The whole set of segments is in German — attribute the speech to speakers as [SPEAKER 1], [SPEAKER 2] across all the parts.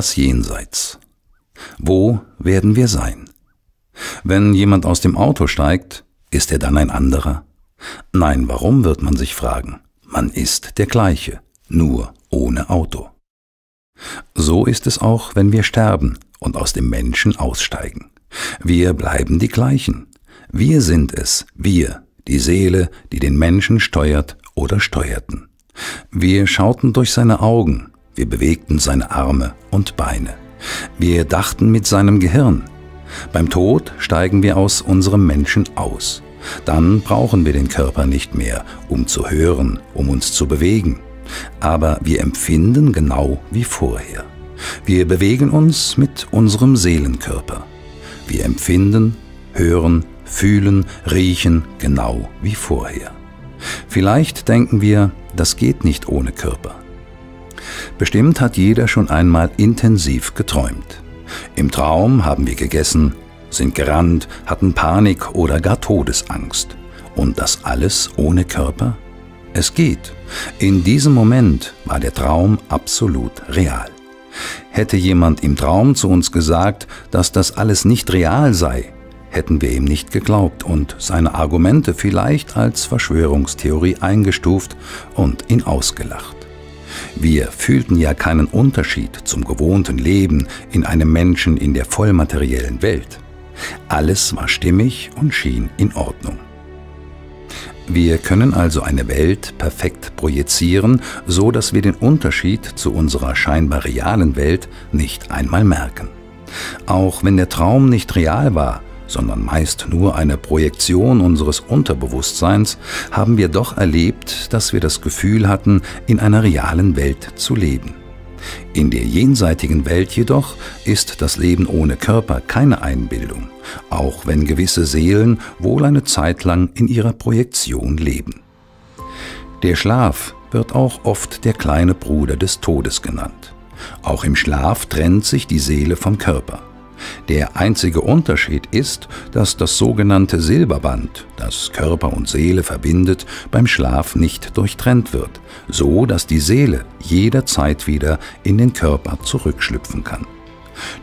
[SPEAKER 1] das Jenseits. Wo werden wir sein? Wenn jemand aus dem Auto steigt, ist er dann ein anderer? Nein, warum wird man sich fragen? Man ist der gleiche, nur ohne Auto. So ist es auch, wenn wir sterben und aus dem Menschen aussteigen. Wir bleiben die gleichen. Wir sind es, wir, die Seele, die den Menschen steuert oder steuerten. Wir schauten durch seine Augen, wir bewegten seine Arme und Beine. Wir dachten mit seinem Gehirn. Beim Tod steigen wir aus unserem Menschen aus. Dann brauchen wir den Körper nicht mehr, um zu hören, um uns zu bewegen. Aber wir empfinden genau wie vorher. Wir bewegen uns mit unserem Seelenkörper. Wir empfinden, hören, fühlen, riechen genau wie vorher. Vielleicht denken wir, das geht nicht ohne Körper. Bestimmt hat jeder schon einmal intensiv geträumt. Im Traum haben wir gegessen, sind gerannt, hatten Panik oder gar Todesangst. Und das alles ohne Körper? Es geht. In diesem Moment war der Traum absolut real. Hätte jemand im Traum zu uns gesagt, dass das alles nicht real sei, hätten wir ihm nicht geglaubt und seine Argumente vielleicht als Verschwörungstheorie eingestuft und ihn ausgelacht. Wir fühlten ja keinen Unterschied zum gewohnten Leben in einem Menschen in der vollmateriellen Welt. Alles war stimmig und schien in Ordnung. Wir können also eine Welt perfekt projizieren, so dass wir den Unterschied zu unserer scheinbar realen Welt nicht einmal merken. Auch wenn der Traum nicht real war, sondern meist nur eine Projektion unseres Unterbewusstseins, haben wir doch erlebt, dass wir das Gefühl hatten, in einer realen Welt zu leben. In der jenseitigen Welt jedoch ist das Leben ohne Körper keine Einbildung, auch wenn gewisse Seelen wohl eine Zeit lang in ihrer Projektion leben. Der Schlaf wird auch oft der kleine Bruder des Todes genannt. Auch im Schlaf trennt sich die Seele vom Körper. Der einzige Unterschied ist, dass das sogenannte Silberband, das Körper und Seele verbindet, beim Schlaf nicht durchtrennt wird, so dass die Seele jederzeit wieder in den Körper zurückschlüpfen kann.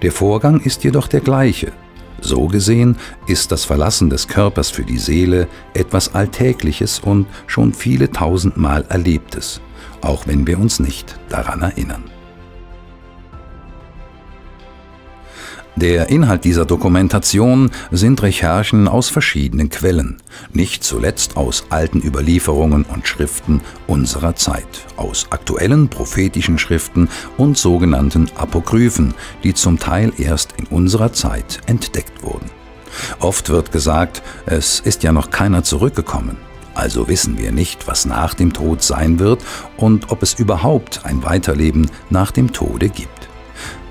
[SPEAKER 1] Der Vorgang ist jedoch der gleiche. So gesehen ist das Verlassen des Körpers für die Seele etwas Alltägliches und schon viele tausendmal Erlebtes, auch wenn wir uns nicht daran erinnern. Der Inhalt dieser Dokumentation sind Recherchen aus verschiedenen Quellen, nicht zuletzt aus alten Überlieferungen und Schriften unserer Zeit, aus aktuellen prophetischen Schriften und sogenannten Apokryphen, die zum Teil erst in unserer Zeit entdeckt wurden. Oft wird gesagt, es ist ja noch keiner zurückgekommen, also wissen wir nicht, was nach dem Tod sein wird und ob es überhaupt ein Weiterleben nach dem Tode gibt.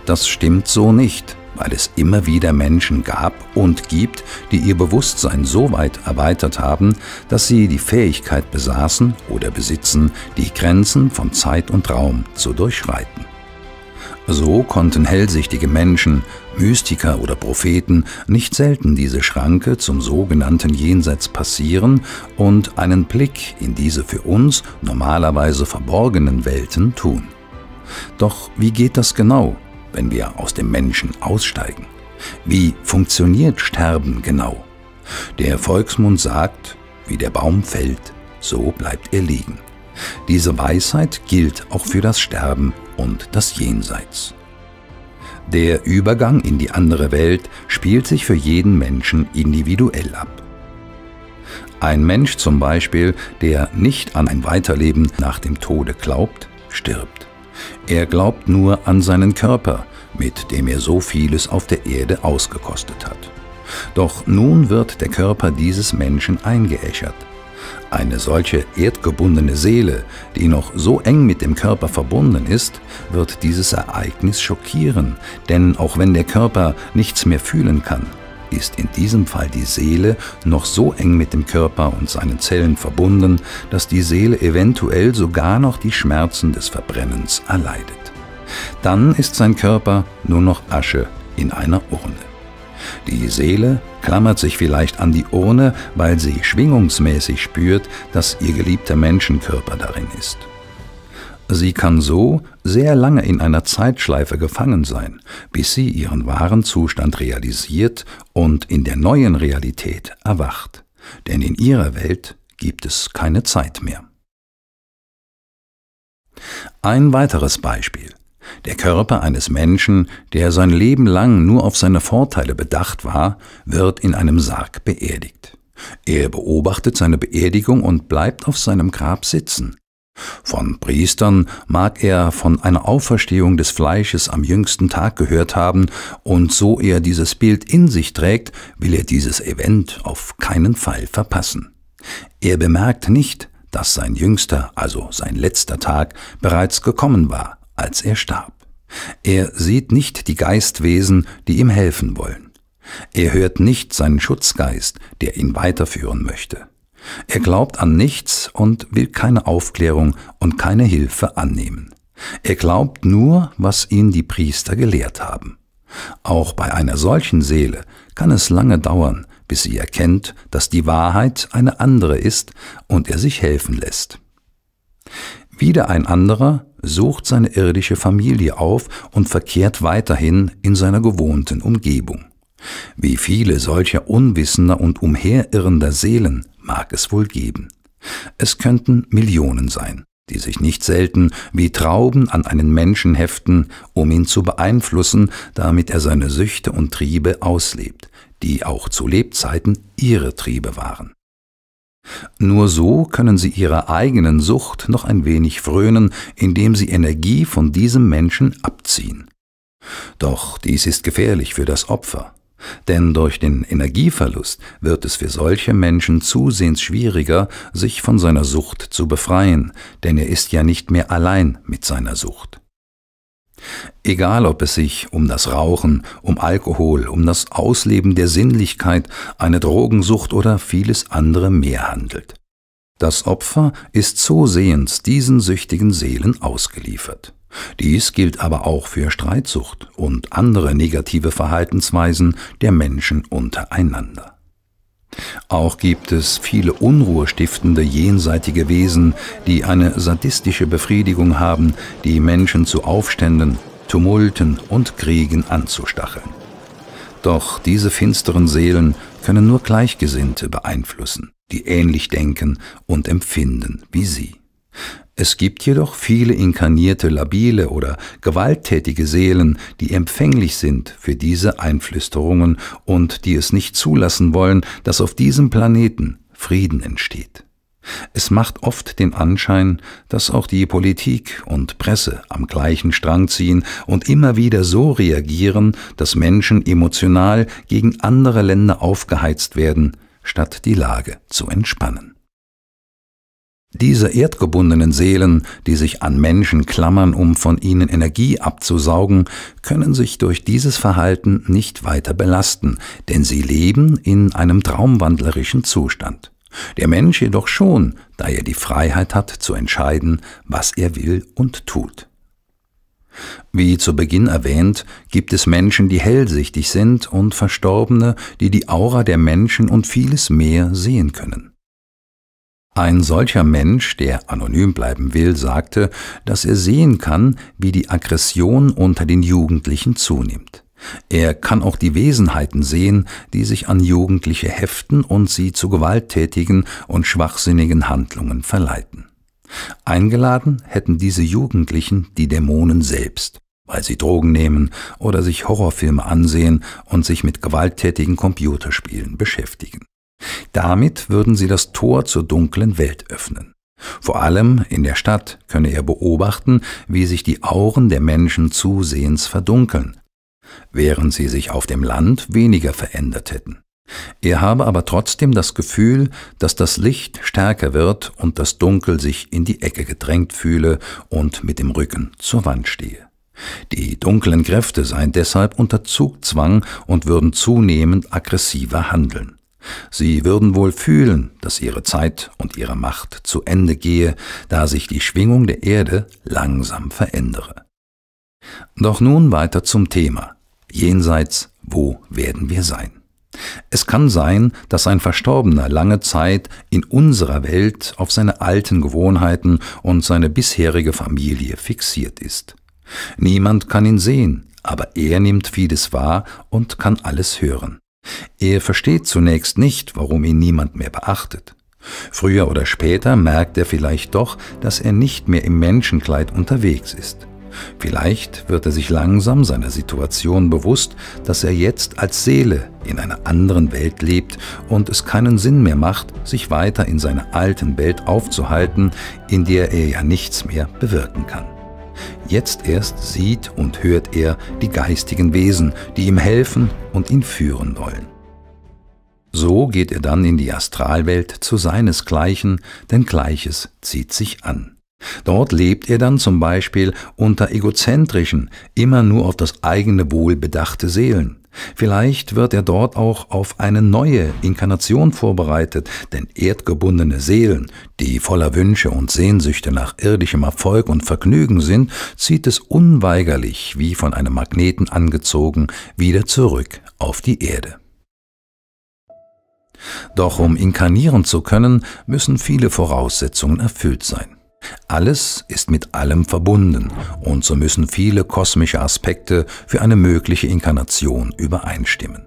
[SPEAKER 1] Das stimmt so nicht weil es immer wieder Menschen gab und gibt, die ihr Bewusstsein so weit erweitert haben, dass sie die Fähigkeit besaßen oder besitzen, die Grenzen von Zeit und Raum zu durchschreiten. So konnten hellsichtige Menschen, Mystiker oder Propheten nicht selten diese Schranke zum sogenannten Jenseits passieren und einen Blick in diese für uns normalerweise verborgenen Welten tun. Doch wie geht das genau? Wenn wir aus dem Menschen aussteigen? Wie funktioniert Sterben genau? Der Volksmund sagt, wie der Baum fällt, so bleibt er liegen. Diese Weisheit gilt auch für das Sterben und das Jenseits. Der Übergang in die andere Welt spielt sich für jeden Menschen individuell ab. Ein Mensch zum Beispiel, der nicht an ein Weiterleben nach dem Tode glaubt, stirbt. Er glaubt nur an seinen Körper, mit dem er so vieles auf der Erde ausgekostet hat. Doch nun wird der Körper dieses Menschen eingeäschert. Eine solche erdgebundene Seele, die noch so eng mit dem Körper verbunden ist, wird dieses Ereignis schockieren, denn auch wenn der Körper nichts mehr fühlen kann, ist in diesem Fall die Seele noch so eng mit dem Körper und seinen Zellen verbunden, dass die Seele eventuell sogar noch die Schmerzen des Verbrennens erleidet. Dann ist sein Körper nur noch Asche in einer Urne. Die Seele klammert sich vielleicht an die Urne, weil sie schwingungsmäßig spürt, dass ihr geliebter Menschenkörper darin ist. Sie kann so sehr lange in einer Zeitschleife gefangen sein, bis sie ihren wahren Zustand realisiert und in der neuen Realität erwacht. Denn in ihrer Welt gibt es keine Zeit mehr. Ein weiteres Beispiel. Der Körper eines Menschen, der sein Leben lang nur auf seine Vorteile bedacht war, wird in einem Sarg beerdigt. Er beobachtet seine Beerdigung und bleibt auf seinem Grab sitzen. Von Priestern mag er von einer Auferstehung des Fleisches am jüngsten Tag gehört haben, und so er dieses Bild in sich trägt, will er dieses Event auf keinen Fall verpassen. Er bemerkt nicht, dass sein jüngster, also sein letzter Tag bereits gekommen war, als er starb. Er sieht nicht die Geistwesen, die ihm helfen wollen. Er hört nicht seinen Schutzgeist, der ihn weiterführen möchte. Er glaubt an nichts und will keine Aufklärung und keine Hilfe annehmen. Er glaubt nur, was ihn die Priester gelehrt haben. Auch bei einer solchen Seele kann es lange dauern, bis sie erkennt, dass die Wahrheit eine andere ist und er sich helfen lässt. Wieder ein anderer sucht seine irdische Familie auf und verkehrt weiterhin in seiner gewohnten Umgebung. Wie viele solcher unwissender und umherirrender Seelen mag es wohl geben. Es könnten Millionen sein, die sich nicht selten wie Trauben an einen Menschen heften, um ihn zu beeinflussen, damit er seine Süchte und Triebe auslebt, die auch zu Lebzeiten ihre Triebe waren. Nur so können sie ihrer eigenen Sucht noch ein wenig frönen, indem sie Energie von diesem Menschen abziehen. Doch dies ist gefährlich für das Opfer, denn durch den Energieverlust wird es für solche Menschen zusehends schwieriger, sich von seiner Sucht zu befreien, denn er ist ja nicht mehr allein mit seiner Sucht. Egal ob es sich um das Rauchen, um Alkohol, um das Ausleben der Sinnlichkeit, eine Drogensucht oder vieles andere mehr handelt. Das Opfer ist zusehends diesen süchtigen Seelen ausgeliefert. Dies gilt aber auch für Streitsucht und andere negative Verhaltensweisen der Menschen untereinander. Auch gibt es viele unruhestiftende jenseitige Wesen, die eine sadistische Befriedigung haben, die Menschen zu Aufständen, Tumulten und Kriegen anzustacheln. Doch diese finsteren Seelen können nur Gleichgesinnte beeinflussen, die ähnlich denken und empfinden wie sie. Es gibt jedoch viele inkarnierte, labile oder gewalttätige Seelen, die empfänglich sind für diese Einflüsterungen und die es nicht zulassen wollen, dass auf diesem Planeten Frieden entsteht. Es macht oft den Anschein, dass auch die Politik und Presse am gleichen Strang ziehen und immer wieder so reagieren, dass Menschen emotional gegen andere Länder aufgeheizt werden, statt die Lage zu entspannen. Diese erdgebundenen Seelen, die sich an Menschen klammern, um von ihnen Energie abzusaugen, können sich durch dieses Verhalten nicht weiter belasten, denn sie leben in einem traumwandlerischen Zustand. Der Mensch jedoch schon, da er die Freiheit hat zu entscheiden, was er will und tut. Wie zu Beginn erwähnt, gibt es Menschen, die hellsichtig sind und Verstorbene, die die Aura der Menschen und vieles mehr sehen können. Ein solcher Mensch, der anonym bleiben will, sagte, dass er sehen kann, wie die Aggression unter den Jugendlichen zunimmt. Er kann auch die Wesenheiten sehen, die sich an Jugendliche heften und sie zu gewalttätigen und schwachsinnigen Handlungen verleiten. Eingeladen hätten diese Jugendlichen die Dämonen selbst, weil sie Drogen nehmen oder sich Horrorfilme ansehen und sich mit gewalttätigen Computerspielen beschäftigen. Damit würden sie das Tor zur dunklen Welt öffnen. Vor allem in der Stadt könne er beobachten, wie sich die Auren der Menschen zusehends verdunkeln, während sie sich auf dem Land weniger verändert hätten. Er habe aber trotzdem das Gefühl, dass das Licht stärker wird und das Dunkel sich in die Ecke gedrängt fühle und mit dem Rücken zur Wand stehe. Die dunklen Kräfte seien deshalb unter Zugzwang und würden zunehmend aggressiver handeln. Sie würden wohl fühlen, dass ihre Zeit und ihre Macht zu Ende gehe, da sich die Schwingung der Erde langsam verändere. Doch nun weiter zum Thema. Jenseits, wo werden wir sein? Es kann sein, dass ein Verstorbener lange Zeit in unserer Welt auf seine alten Gewohnheiten und seine bisherige Familie fixiert ist. Niemand kann ihn sehen, aber er nimmt vieles wahr und kann alles hören. Er versteht zunächst nicht, warum ihn niemand mehr beachtet. Früher oder später merkt er vielleicht doch, dass er nicht mehr im Menschenkleid unterwegs ist. Vielleicht wird er sich langsam seiner Situation bewusst, dass er jetzt als Seele in einer anderen Welt lebt und es keinen Sinn mehr macht, sich weiter in seiner alten Welt aufzuhalten, in der er ja nichts mehr bewirken kann. Jetzt erst sieht und hört er die geistigen Wesen, die ihm helfen und ihn führen wollen. So geht er dann in die Astralwelt zu seinesgleichen, denn Gleiches zieht sich an. Dort lebt er dann zum Beispiel unter egozentrischen, immer nur auf das eigene Wohl bedachte Seelen. Vielleicht wird er dort auch auf eine neue Inkarnation vorbereitet, denn erdgebundene Seelen, die voller Wünsche und Sehnsüchte nach irdischem Erfolg und Vergnügen sind, zieht es unweigerlich, wie von einem Magneten angezogen, wieder zurück auf die Erde. Doch um inkarnieren zu können, müssen viele Voraussetzungen erfüllt sein. Alles ist mit allem verbunden und so müssen viele kosmische Aspekte für eine mögliche Inkarnation übereinstimmen.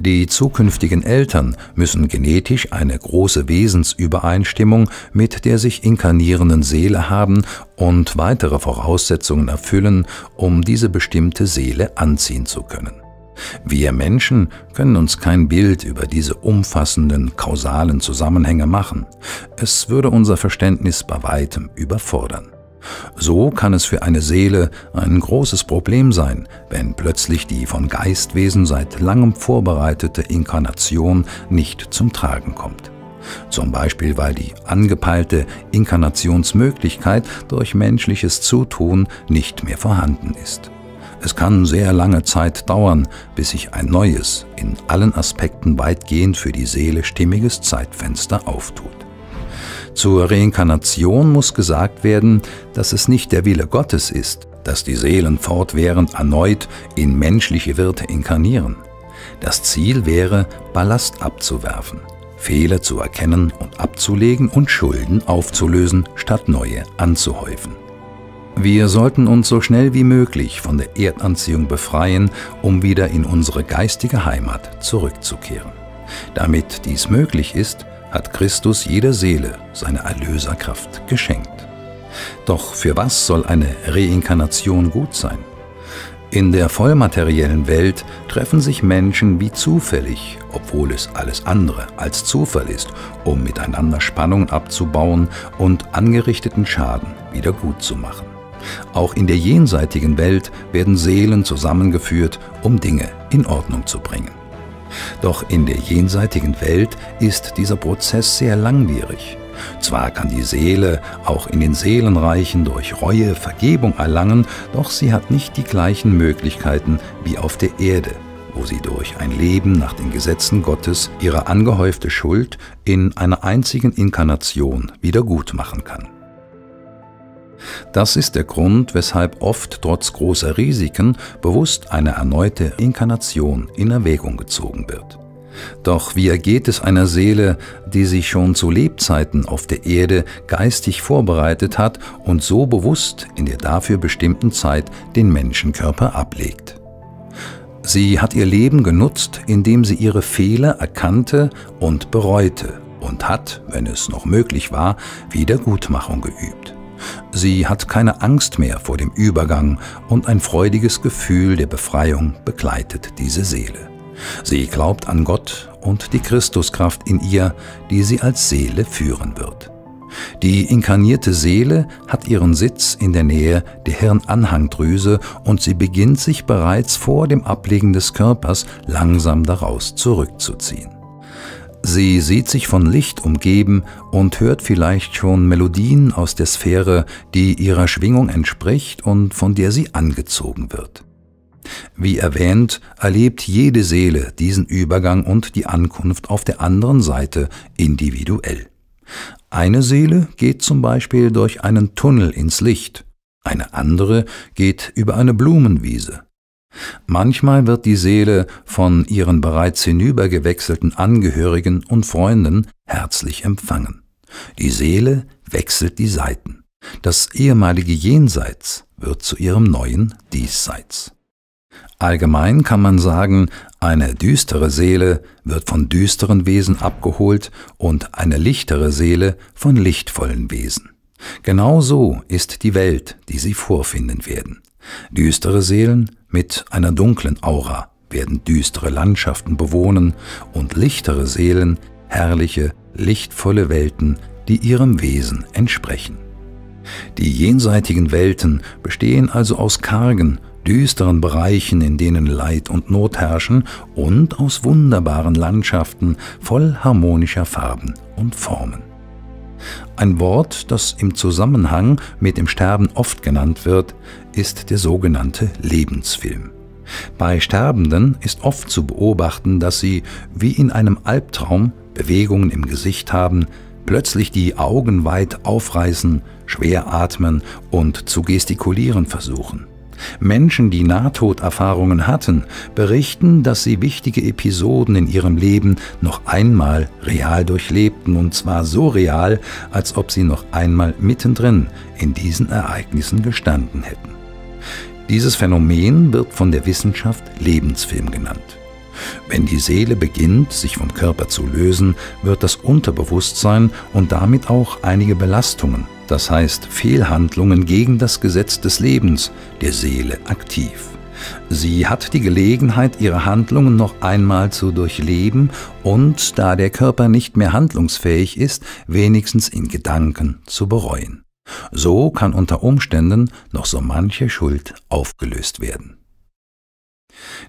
[SPEAKER 1] Die zukünftigen Eltern müssen genetisch eine große Wesensübereinstimmung mit der sich inkarnierenden Seele haben und weitere Voraussetzungen erfüllen, um diese bestimmte Seele anziehen zu können. Wir Menschen können uns kein Bild über diese umfassenden kausalen Zusammenhänge machen. Es würde unser Verständnis bei weitem überfordern. So kann es für eine Seele ein großes Problem sein, wenn plötzlich die von Geistwesen seit langem vorbereitete Inkarnation nicht zum Tragen kommt. Zum Beispiel weil die angepeilte Inkarnationsmöglichkeit durch menschliches Zutun nicht mehr vorhanden ist. Es kann sehr lange Zeit dauern, bis sich ein neues, in allen Aspekten weitgehend für die Seele stimmiges Zeitfenster auftut. Zur Reinkarnation muss gesagt werden, dass es nicht der Wille Gottes ist, dass die Seelen fortwährend erneut in menschliche Wirte inkarnieren. Das Ziel wäre, Ballast abzuwerfen, Fehler zu erkennen und abzulegen und Schulden aufzulösen, statt neue anzuhäufen. Wir sollten uns so schnell wie möglich von der Erdanziehung befreien, um wieder in unsere geistige Heimat zurückzukehren. Damit dies möglich ist, hat Christus jeder Seele seine Erlöserkraft geschenkt. Doch für was soll eine Reinkarnation gut sein? In der vollmateriellen Welt treffen sich Menschen wie zufällig, obwohl es alles andere als Zufall ist, um miteinander Spannung abzubauen und angerichteten Schaden wieder gut zu machen. Auch in der jenseitigen Welt werden Seelen zusammengeführt, um Dinge in Ordnung zu bringen. Doch in der jenseitigen Welt ist dieser Prozess sehr langwierig. Zwar kann die Seele auch in den Seelenreichen durch Reue Vergebung erlangen, doch sie hat nicht die gleichen Möglichkeiten wie auf der Erde, wo sie durch ein Leben nach den Gesetzen Gottes ihre angehäufte Schuld in einer einzigen Inkarnation wieder gut machen kann. Das ist der Grund, weshalb oft trotz großer Risiken bewusst eine erneute Inkarnation in Erwägung gezogen wird. Doch wie ergeht es einer Seele, die sich schon zu Lebzeiten auf der Erde geistig vorbereitet hat und so bewusst in der dafür bestimmten Zeit den Menschenkörper ablegt? Sie hat ihr Leben genutzt, indem sie ihre Fehler erkannte und bereute und hat, wenn es noch möglich war, Wiedergutmachung geübt. Sie hat keine Angst mehr vor dem Übergang und ein freudiges Gefühl der Befreiung begleitet diese Seele. Sie glaubt an Gott und die Christuskraft in ihr, die sie als Seele führen wird. Die inkarnierte Seele hat ihren Sitz in der Nähe der Hirnanhangdrüse und sie beginnt sich bereits vor dem Ablegen des Körpers langsam daraus zurückzuziehen. Sie sieht sich von Licht umgeben und hört vielleicht schon Melodien aus der Sphäre, die ihrer Schwingung entspricht und von der sie angezogen wird. Wie erwähnt, erlebt jede Seele diesen Übergang und die Ankunft auf der anderen Seite individuell. Eine Seele geht zum Beispiel durch einen Tunnel ins Licht, eine andere geht über eine Blumenwiese, Manchmal wird die Seele von ihren bereits hinübergewechselten Angehörigen und Freunden herzlich empfangen. Die Seele wechselt die Seiten. Das ehemalige Jenseits wird zu ihrem neuen Diesseits. Allgemein kann man sagen, eine düstere Seele wird von düsteren Wesen abgeholt und eine lichtere Seele von lichtvollen Wesen. Genau so ist die Welt, die Sie vorfinden werden. Düstere Seelen mit einer dunklen Aura werden düstere Landschaften bewohnen und lichtere Seelen herrliche, lichtvolle Welten, die ihrem Wesen entsprechen. Die jenseitigen Welten bestehen also aus kargen, düsteren Bereichen, in denen Leid und Not herrschen, und aus wunderbaren Landschaften voll harmonischer Farben und Formen. Ein Wort, das im Zusammenhang mit dem Sterben oft genannt wird, ist der sogenannte Lebensfilm. Bei Sterbenden ist oft zu beobachten, dass sie, wie in einem Albtraum, Bewegungen im Gesicht haben, plötzlich die Augen weit aufreißen, schwer atmen und zu gestikulieren versuchen. Menschen, die Nahtoderfahrungen hatten, berichten, dass sie wichtige Episoden in ihrem Leben noch einmal real durchlebten, und zwar so real, als ob sie noch einmal mittendrin in diesen Ereignissen gestanden hätten. Dieses Phänomen wird von der Wissenschaft Lebensfilm genannt. Wenn die Seele beginnt, sich vom Körper zu lösen, wird das Unterbewusstsein und damit auch einige Belastungen, das heißt Fehlhandlungen gegen das Gesetz des Lebens, der Seele aktiv. Sie hat die Gelegenheit, ihre Handlungen noch einmal zu durchleben und, da der Körper nicht mehr handlungsfähig ist, wenigstens in Gedanken zu bereuen. So kann unter Umständen noch so manche Schuld aufgelöst werden.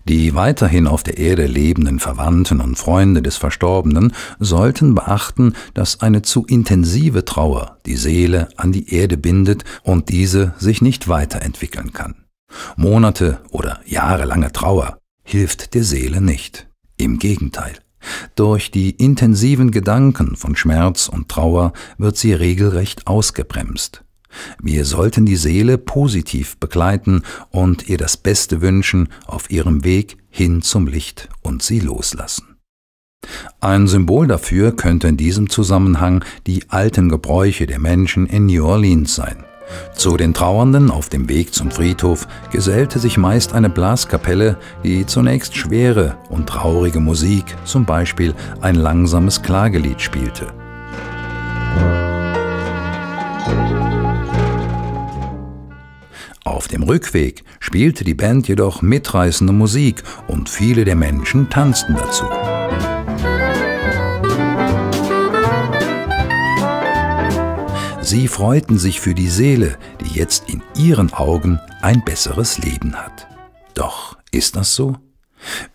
[SPEAKER 1] Die weiterhin auf der Erde lebenden Verwandten und Freunde des Verstorbenen sollten beachten, dass eine zu intensive Trauer die Seele an die Erde bindet und diese sich nicht weiterentwickeln kann. Monate oder jahrelange Trauer hilft der Seele nicht. Im Gegenteil. Durch die intensiven Gedanken von Schmerz und Trauer wird sie regelrecht ausgebremst. Wir sollten die Seele positiv begleiten und ihr das Beste wünschen auf ihrem Weg hin zum Licht und sie loslassen. Ein Symbol dafür könnte in diesem Zusammenhang die alten Gebräuche der Menschen in New Orleans sein. Zu den Trauernden auf dem Weg zum Friedhof gesellte sich meist eine Blaskapelle, die zunächst schwere und traurige Musik, zum Beispiel ein langsames Klagelied spielte. Auf dem Rückweg spielte die Band jedoch mitreißende Musik und viele der Menschen tanzten dazu. Sie freuten sich für die Seele, die jetzt in ihren Augen ein besseres Leben hat. Doch ist das so?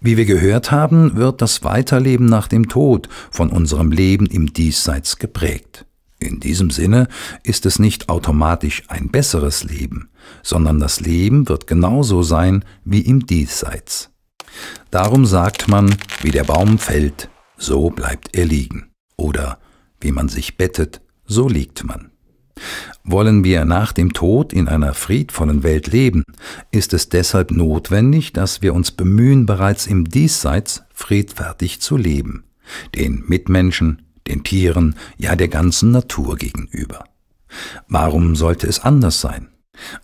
[SPEAKER 1] Wie wir gehört haben, wird das Weiterleben nach dem Tod von unserem Leben im Diesseits geprägt. In diesem Sinne ist es nicht automatisch ein besseres Leben, sondern das Leben wird genauso sein wie im Diesseits. Darum sagt man, wie der Baum fällt, so bleibt er liegen. Oder wie man sich bettet, so liegt man. Wollen wir nach dem Tod in einer friedvollen Welt leben, ist es deshalb notwendig, dass wir uns bemühen, bereits im Diesseits friedfertig zu leben, den Mitmenschen, den Tieren, ja der ganzen Natur gegenüber. Warum sollte es anders sein?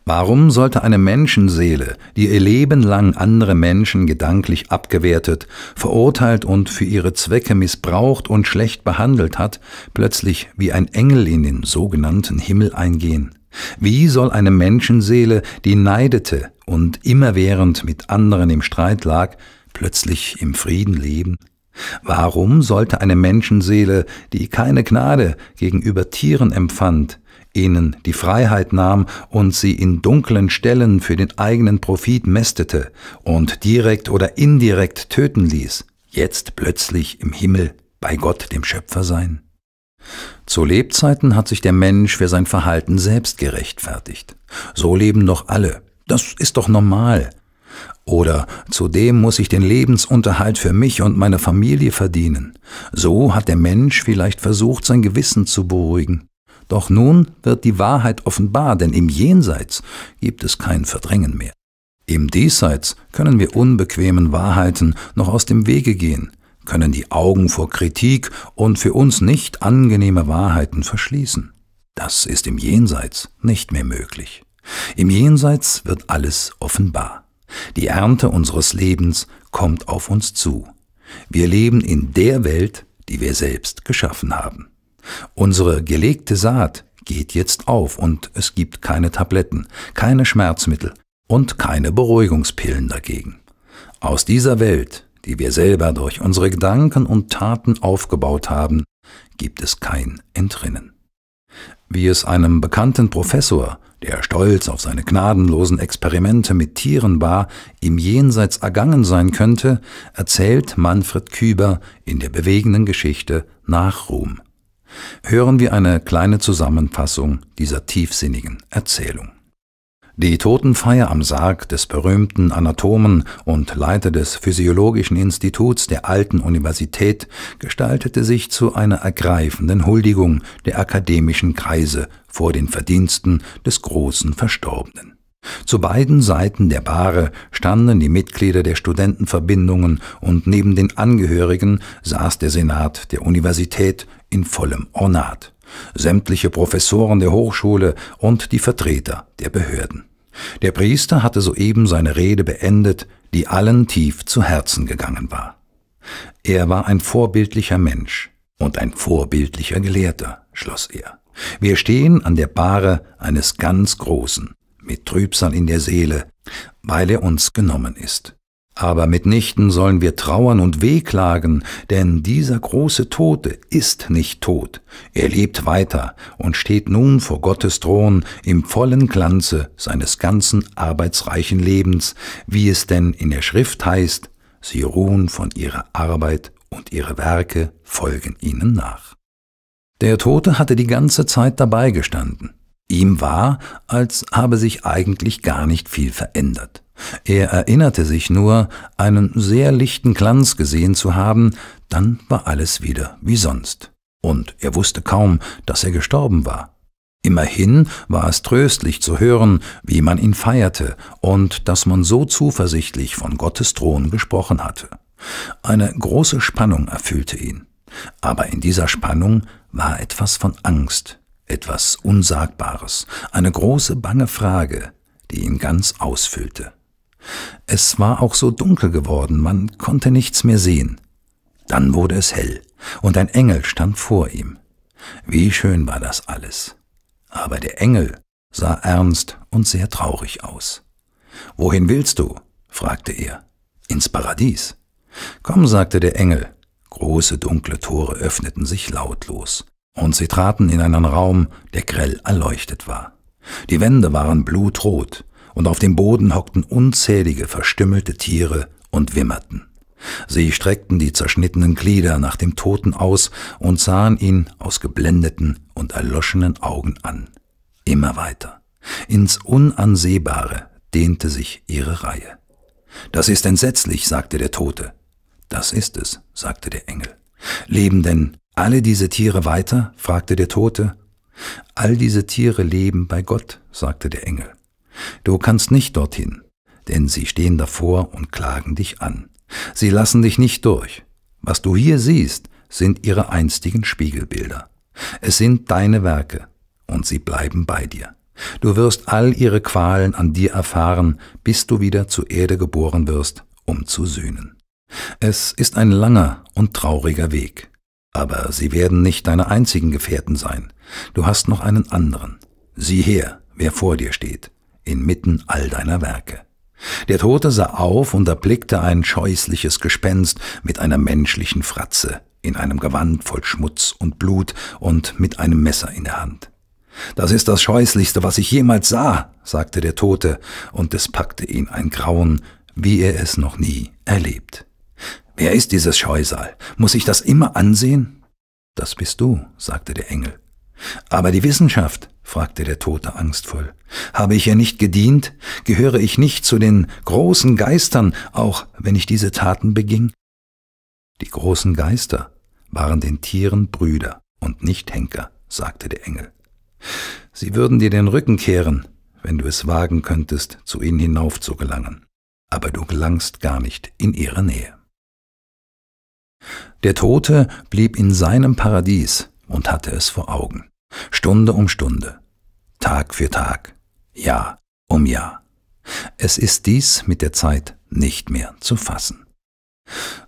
[SPEAKER 1] Warum sollte eine Menschenseele, die ihr Leben lang andere Menschen gedanklich abgewertet, verurteilt und für ihre Zwecke missbraucht und schlecht behandelt hat, plötzlich wie ein Engel in den sogenannten Himmel eingehen? Wie soll eine Menschenseele, die neidete und immerwährend mit anderen im Streit lag, plötzlich im Frieden leben? Warum sollte eine Menschenseele, die keine Gnade gegenüber Tieren empfand, ihnen die Freiheit nahm und sie in dunklen Stellen für den eigenen Profit mästete und direkt oder indirekt töten ließ, jetzt plötzlich im Himmel bei Gott dem Schöpfer sein? Zu Lebzeiten hat sich der Mensch für sein Verhalten selbst gerechtfertigt. So leben doch alle. Das ist doch normal. Oder zudem muss ich den Lebensunterhalt für mich und meine Familie verdienen. So hat der Mensch vielleicht versucht, sein Gewissen zu beruhigen. Doch nun wird die Wahrheit offenbar, denn im Jenseits gibt es kein Verdrängen mehr. Im Diesseits können wir unbequemen Wahrheiten noch aus dem Wege gehen, können die Augen vor Kritik und für uns nicht angenehme Wahrheiten verschließen. Das ist im Jenseits nicht mehr möglich. Im Jenseits wird alles offenbar. Die Ernte unseres Lebens kommt auf uns zu. Wir leben in der Welt, die wir selbst geschaffen haben. Unsere gelegte Saat geht jetzt auf und es gibt keine Tabletten, keine Schmerzmittel und keine Beruhigungspillen dagegen. Aus dieser Welt, die wir selber durch unsere Gedanken und Taten aufgebaut haben, gibt es kein Entrinnen. Wie es einem bekannten Professor, der stolz auf seine gnadenlosen Experimente mit Tieren war, im Jenseits ergangen sein könnte, erzählt Manfred Küber in der bewegenden Geschichte nach Ruhm. Hören wir eine kleine Zusammenfassung dieser tiefsinnigen Erzählung. Die Totenfeier am Sarg des berühmten Anatomen und Leiter des Physiologischen Instituts der Alten Universität gestaltete sich zu einer ergreifenden Huldigung der akademischen Kreise vor den Verdiensten des großen Verstorbenen. Zu beiden Seiten der Bahre standen die Mitglieder der Studentenverbindungen und neben den Angehörigen saß der Senat der Universität in vollem Ornat sämtliche Professoren der Hochschule und die Vertreter der Behörden. Der Priester hatte soeben seine Rede beendet, die allen tief zu Herzen gegangen war. Er war ein vorbildlicher Mensch und ein vorbildlicher Gelehrter, schloss er. Wir stehen an der Bahre eines ganz Großen, mit Trübsal in der Seele, weil er uns genommen ist. Aber mitnichten sollen wir trauern und wehklagen, denn dieser große Tote ist nicht tot. Er lebt weiter und steht nun vor Gottes Thron im vollen Glanze seines ganzen arbeitsreichen Lebens, wie es denn in der Schrift heißt, sie ruhen von ihrer Arbeit und ihre Werke folgen ihnen nach. Der Tote hatte die ganze Zeit dabei gestanden. Ihm war, als habe sich eigentlich gar nicht viel verändert. Er erinnerte sich nur, einen sehr lichten Glanz gesehen zu haben, dann war alles wieder wie sonst. Und er wusste kaum, dass er gestorben war. Immerhin war es tröstlich zu hören, wie man ihn feierte und dass man so zuversichtlich von Gottes Thron gesprochen hatte. Eine große Spannung erfüllte ihn. Aber in dieser Spannung war etwas von Angst, etwas Unsagbares, eine große bange Frage, die ihn ganz ausfüllte. Es war auch so dunkel geworden, man konnte nichts mehr sehen. Dann wurde es hell, und ein Engel stand vor ihm. Wie schön war das alles. Aber der Engel sah ernst und sehr traurig aus. Wohin willst du? fragte er. Ins Paradies. Komm, sagte der Engel. Große dunkle Tore öffneten sich lautlos, und sie traten in einen Raum, der grell erleuchtet war. Die Wände waren blutrot, und auf dem Boden hockten unzählige verstümmelte Tiere und wimmerten. Sie streckten die zerschnittenen Glieder nach dem Toten aus und sahen ihn aus geblendeten und erloschenen Augen an. Immer weiter. Ins Unansehbare dehnte sich ihre Reihe. Das ist entsetzlich, sagte der Tote. Das ist es, sagte der Engel. Leben denn alle diese Tiere weiter? fragte der Tote. All diese Tiere leben bei Gott, sagte der Engel. Du kannst nicht dorthin, denn sie stehen davor und klagen dich an. Sie lassen dich nicht durch. Was du hier siehst, sind ihre einstigen Spiegelbilder. Es sind deine Werke, und sie bleiben bei dir. Du wirst all ihre Qualen an dir erfahren, bis du wieder zur Erde geboren wirst, um zu sühnen. Es ist ein langer und trauriger Weg, aber sie werden nicht deine einzigen Gefährten sein. Du hast noch einen anderen. Sieh her, wer vor dir steht inmitten all deiner Werke. Der Tote sah auf und erblickte ein scheußliches Gespenst mit einer menschlichen Fratze, in einem Gewand voll Schmutz und Blut und mit einem Messer in der Hand. Das ist das Scheußlichste, was ich jemals sah, sagte der Tote, und es packte ihn ein Grauen, wie er es noch nie erlebt. Wer ist dieses Scheusal? Muss ich das immer ansehen? Das bist du, sagte der Engel. Aber die Wissenschaft, fragte der Tote angstvoll. Habe ich ihr nicht gedient? Gehöre ich nicht zu den großen Geistern, auch wenn ich diese Taten beging? Die großen Geister waren den Tieren Brüder und nicht Henker, sagte der Engel. Sie würden dir den Rücken kehren, wenn du es wagen könntest, zu ihnen hinauf zu gelangen, aber du gelangst gar nicht in ihre Nähe. Der Tote blieb in seinem Paradies und hatte es vor Augen, Stunde um Stunde, Tag für Tag, Jahr um Jahr. Es ist dies mit der Zeit nicht mehr zu fassen.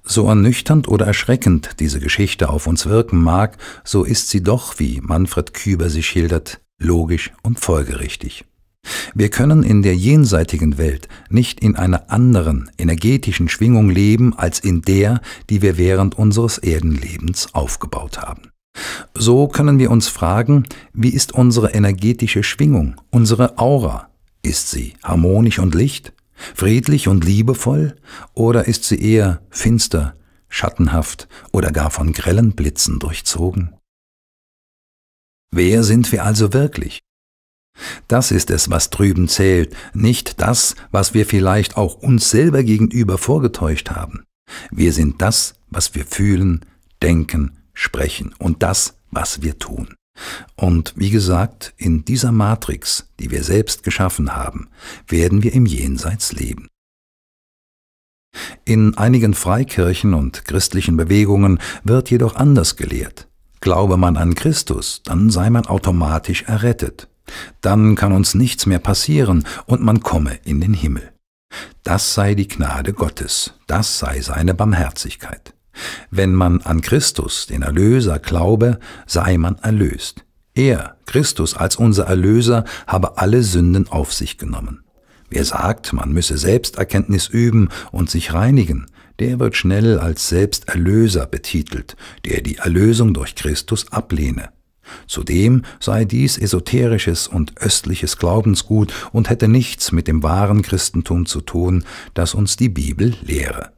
[SPEAKER 1] So ernüchternd oder erschreckend diese Geschichte auf uns wirken mag, so ist sie doch, wie Manfred Küber sie schildert, logisch und folgerichtig. Wir können in der jenseitigen Welt nicht in einer anderen energetischen Schwingung leben als in der, die wir während unseres Erdenlebens aufgebaut haben. So können wir uns fragen, wie ist unsere energetische Schwingung, unsere Aura? Ist sie harmonisch und licht, friedlich und liebevoll, oder ist sie eher finster, schattenhaft oder gar von grellen Blitzen durchzogen? Wer sind wir also wirklich? Das ist es, was drüben zählt, nicht das, was wir vielleicht auch uns selber gegenüber vorgetäuscht haben. Wir sind das, was wir fühlen, denken, sprechen und das, was wir tun. Und wie gesagt, in dieser Matrix, die wir selbst geschaffen haben, werden wir im Jenseits leben. In einigen Freikirchen und christlichen Bewegungen wird jedoch anders gelehrt. Glaube man an Christus, dann sei man automatisch errettet. Dann kann uns nichts mehr passieren und man komme in den Himmel. Das sei die Gnade Gottes, das sei seine Barmherzigkeit. Wenn man an Christus, den Erlöser, glaube, sei man erlöst. Er, Christus als unser Erlöser, habe alle Sünden auf sich genommen. Wer sagt, man müsse Selbsterkenntnis üben und sich reinigen, der wird schnell als Selbsterlöser betitelt, der die Erlösung durch Christus ablehne. Zudem sei dies esoterisches und östliches Glaubensgut und hätte nichts mit dem wahren Christentum zu tun, das uns die Bibel lehre.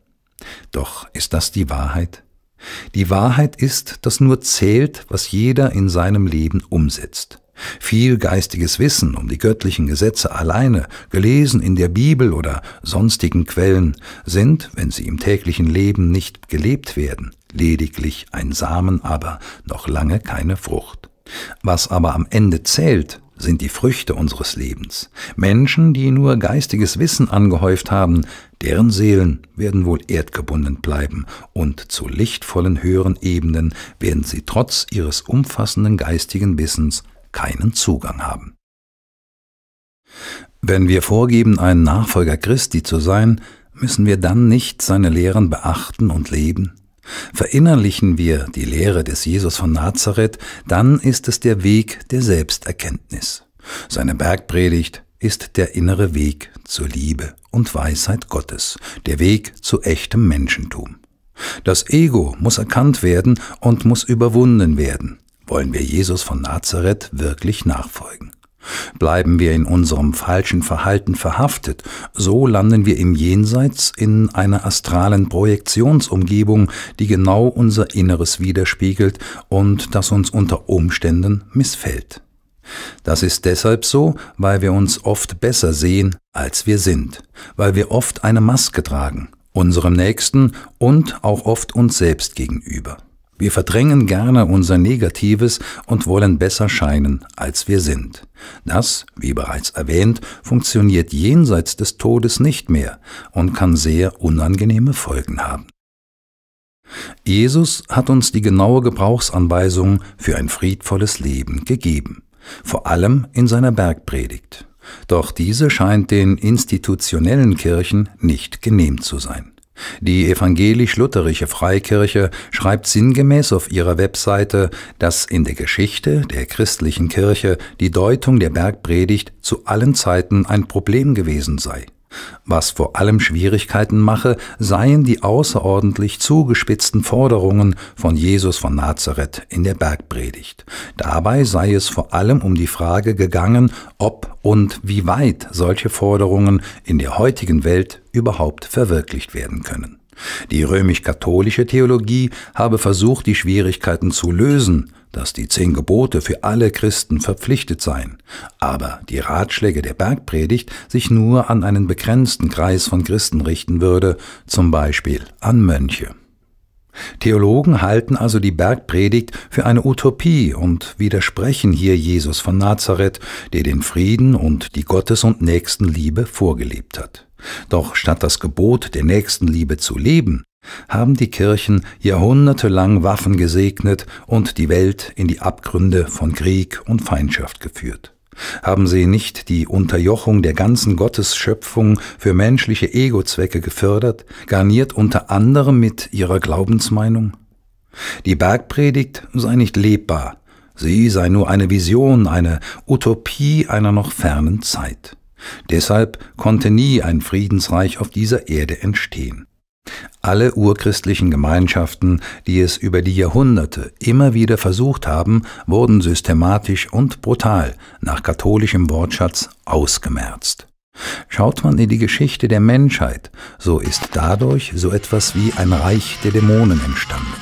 [SPEAKER 1] Doch ist das die Wahrheit? Die Wahrheit ist, dass nur zählt, was jeder in seinem Leben umsetzt. Viel geistiges Wissen um die göttlichen Gesetze alleine, gelesen in der Bibel oder sonstigen Quellen, sind, wenn sie im täglichen Leben nicht gelebt werden, lediglich ein Samen, aber noch lange keine Frucht. Was aber am Ende zählt, sind die Früchte unseres Lebens. Menschen, die nur geistiges Wissen angehäuft haben, deren Seelen werden wohl erdgebunden bleiben, und zu lichtvollen höheren Ebenen werden sie trotz ihres umfassenden geistigen Wissens keinen Zugang haben. Wenn wir vorgeben, ein Nachfolger Christi zu sein, müssen wir dann nicht seine Lehren beachten und leben? Verinnerlichen wir die Lehre des Jesus von Nazareth, dann ist es der Weg der Selbsterkenntnis. Seine Bergpredigt ist der innere Weg zur Liebe und Weisheit Gottes, der Weg zu echtem Menschentum. Das Ego muss erkannt werden und muss überwunden werden, wollen wir Jesus von Nazareth wirklich nachfolgen. Bleiben wir in unserem falschen Verhalten verhaftet, so landen wir im Jenseits in einer astralen Projektionsumgebung, die genau unser Inneres widerspiegelt und das uns unter Umständen missfällt. Das ist deshalb so, weil wir uns oft besser sehen, als wir sind, weil wir oft eine Maske tragen, unserem Nächsten und auch oft uns selbst gegenüber. Wir verdrängen gerne unser Negatives und wollen besser scheinen, als wir sind. Das, wie bereits erwähnt, funktioniert jenseits des Todes nicht mehr und kann sehr unangenehme Folgen haben. Jesus hat uns die genaue Gebrauchsanweisung für ein friedvolles Leben gegeben, vor allem in seiner Bergpredigt. Doch diese scheint den institutionellen Kirchen nicht genehm zu sein. Die evangelisch-lutherische Freikirche schreibt sinngemäß auf ihrer Webseite, dass in der Geschichte der christlichen Kirche die Deutung der Bergpredigt zu allen Zeiten ein Problem gewesen sei. Was vor allem Schwierigkeiten mache, seien die außerordentlich zugespitzten Forderungen von Jesus von Nazareth in der Bergpredigt. Dabei sei es vor allem um die Frage gegangen, ob und wie weit solche Forderungen in der heutigen Welt überhaupt verwirklicht werden können. Die römisch-katholische Theologie habe versucht, die Schwierigkeiten zu lösen, dass die zehn Gebote für alle Christen verpflichtet seien, aber die Ratschläge der Bergpredigt sich nur an einen begrenzten Kreis von Christen richten würde, zum Beispiel an Mönche. Theologen halten also die Bergpredigt für eine Utopie und widersprechen hier Jesus von Nazareth, der den Frieden und die Gottes- und Nächstenliebe vorgelebt hat. Doch statt das Gebot der Nächstenliebe zu leben, haben die Kirchen jahrhundertelang Waffen gesegnet und die Welt in die Abgründe von Krieg und Feindschaft geführt. Haben sie nicht die Unterjochung der ganzen Gottesschöpfung für menschliche Egozwecke gefördert, garniert unter anderem mit ihrer Glaubensmeinung? Die Bergpredigt sei nicht lebbar, sie sei nur eine Vision, eine Utopie einer noch fernen Zeit. Deshalb konnte nie ein Friedensreich auf dieser Erde entstehen. Alle urchristlichen Gemeinschaften, die es über die Jahrhunderte immer wieder versucht haben, wurden systematisch und brutal nach katholischem Wortschatz ausgemerzt. Schaut man in die Geschichte der Menschheit, so ist dadurch so etwas wie ein Reich der Dämonen entstanden.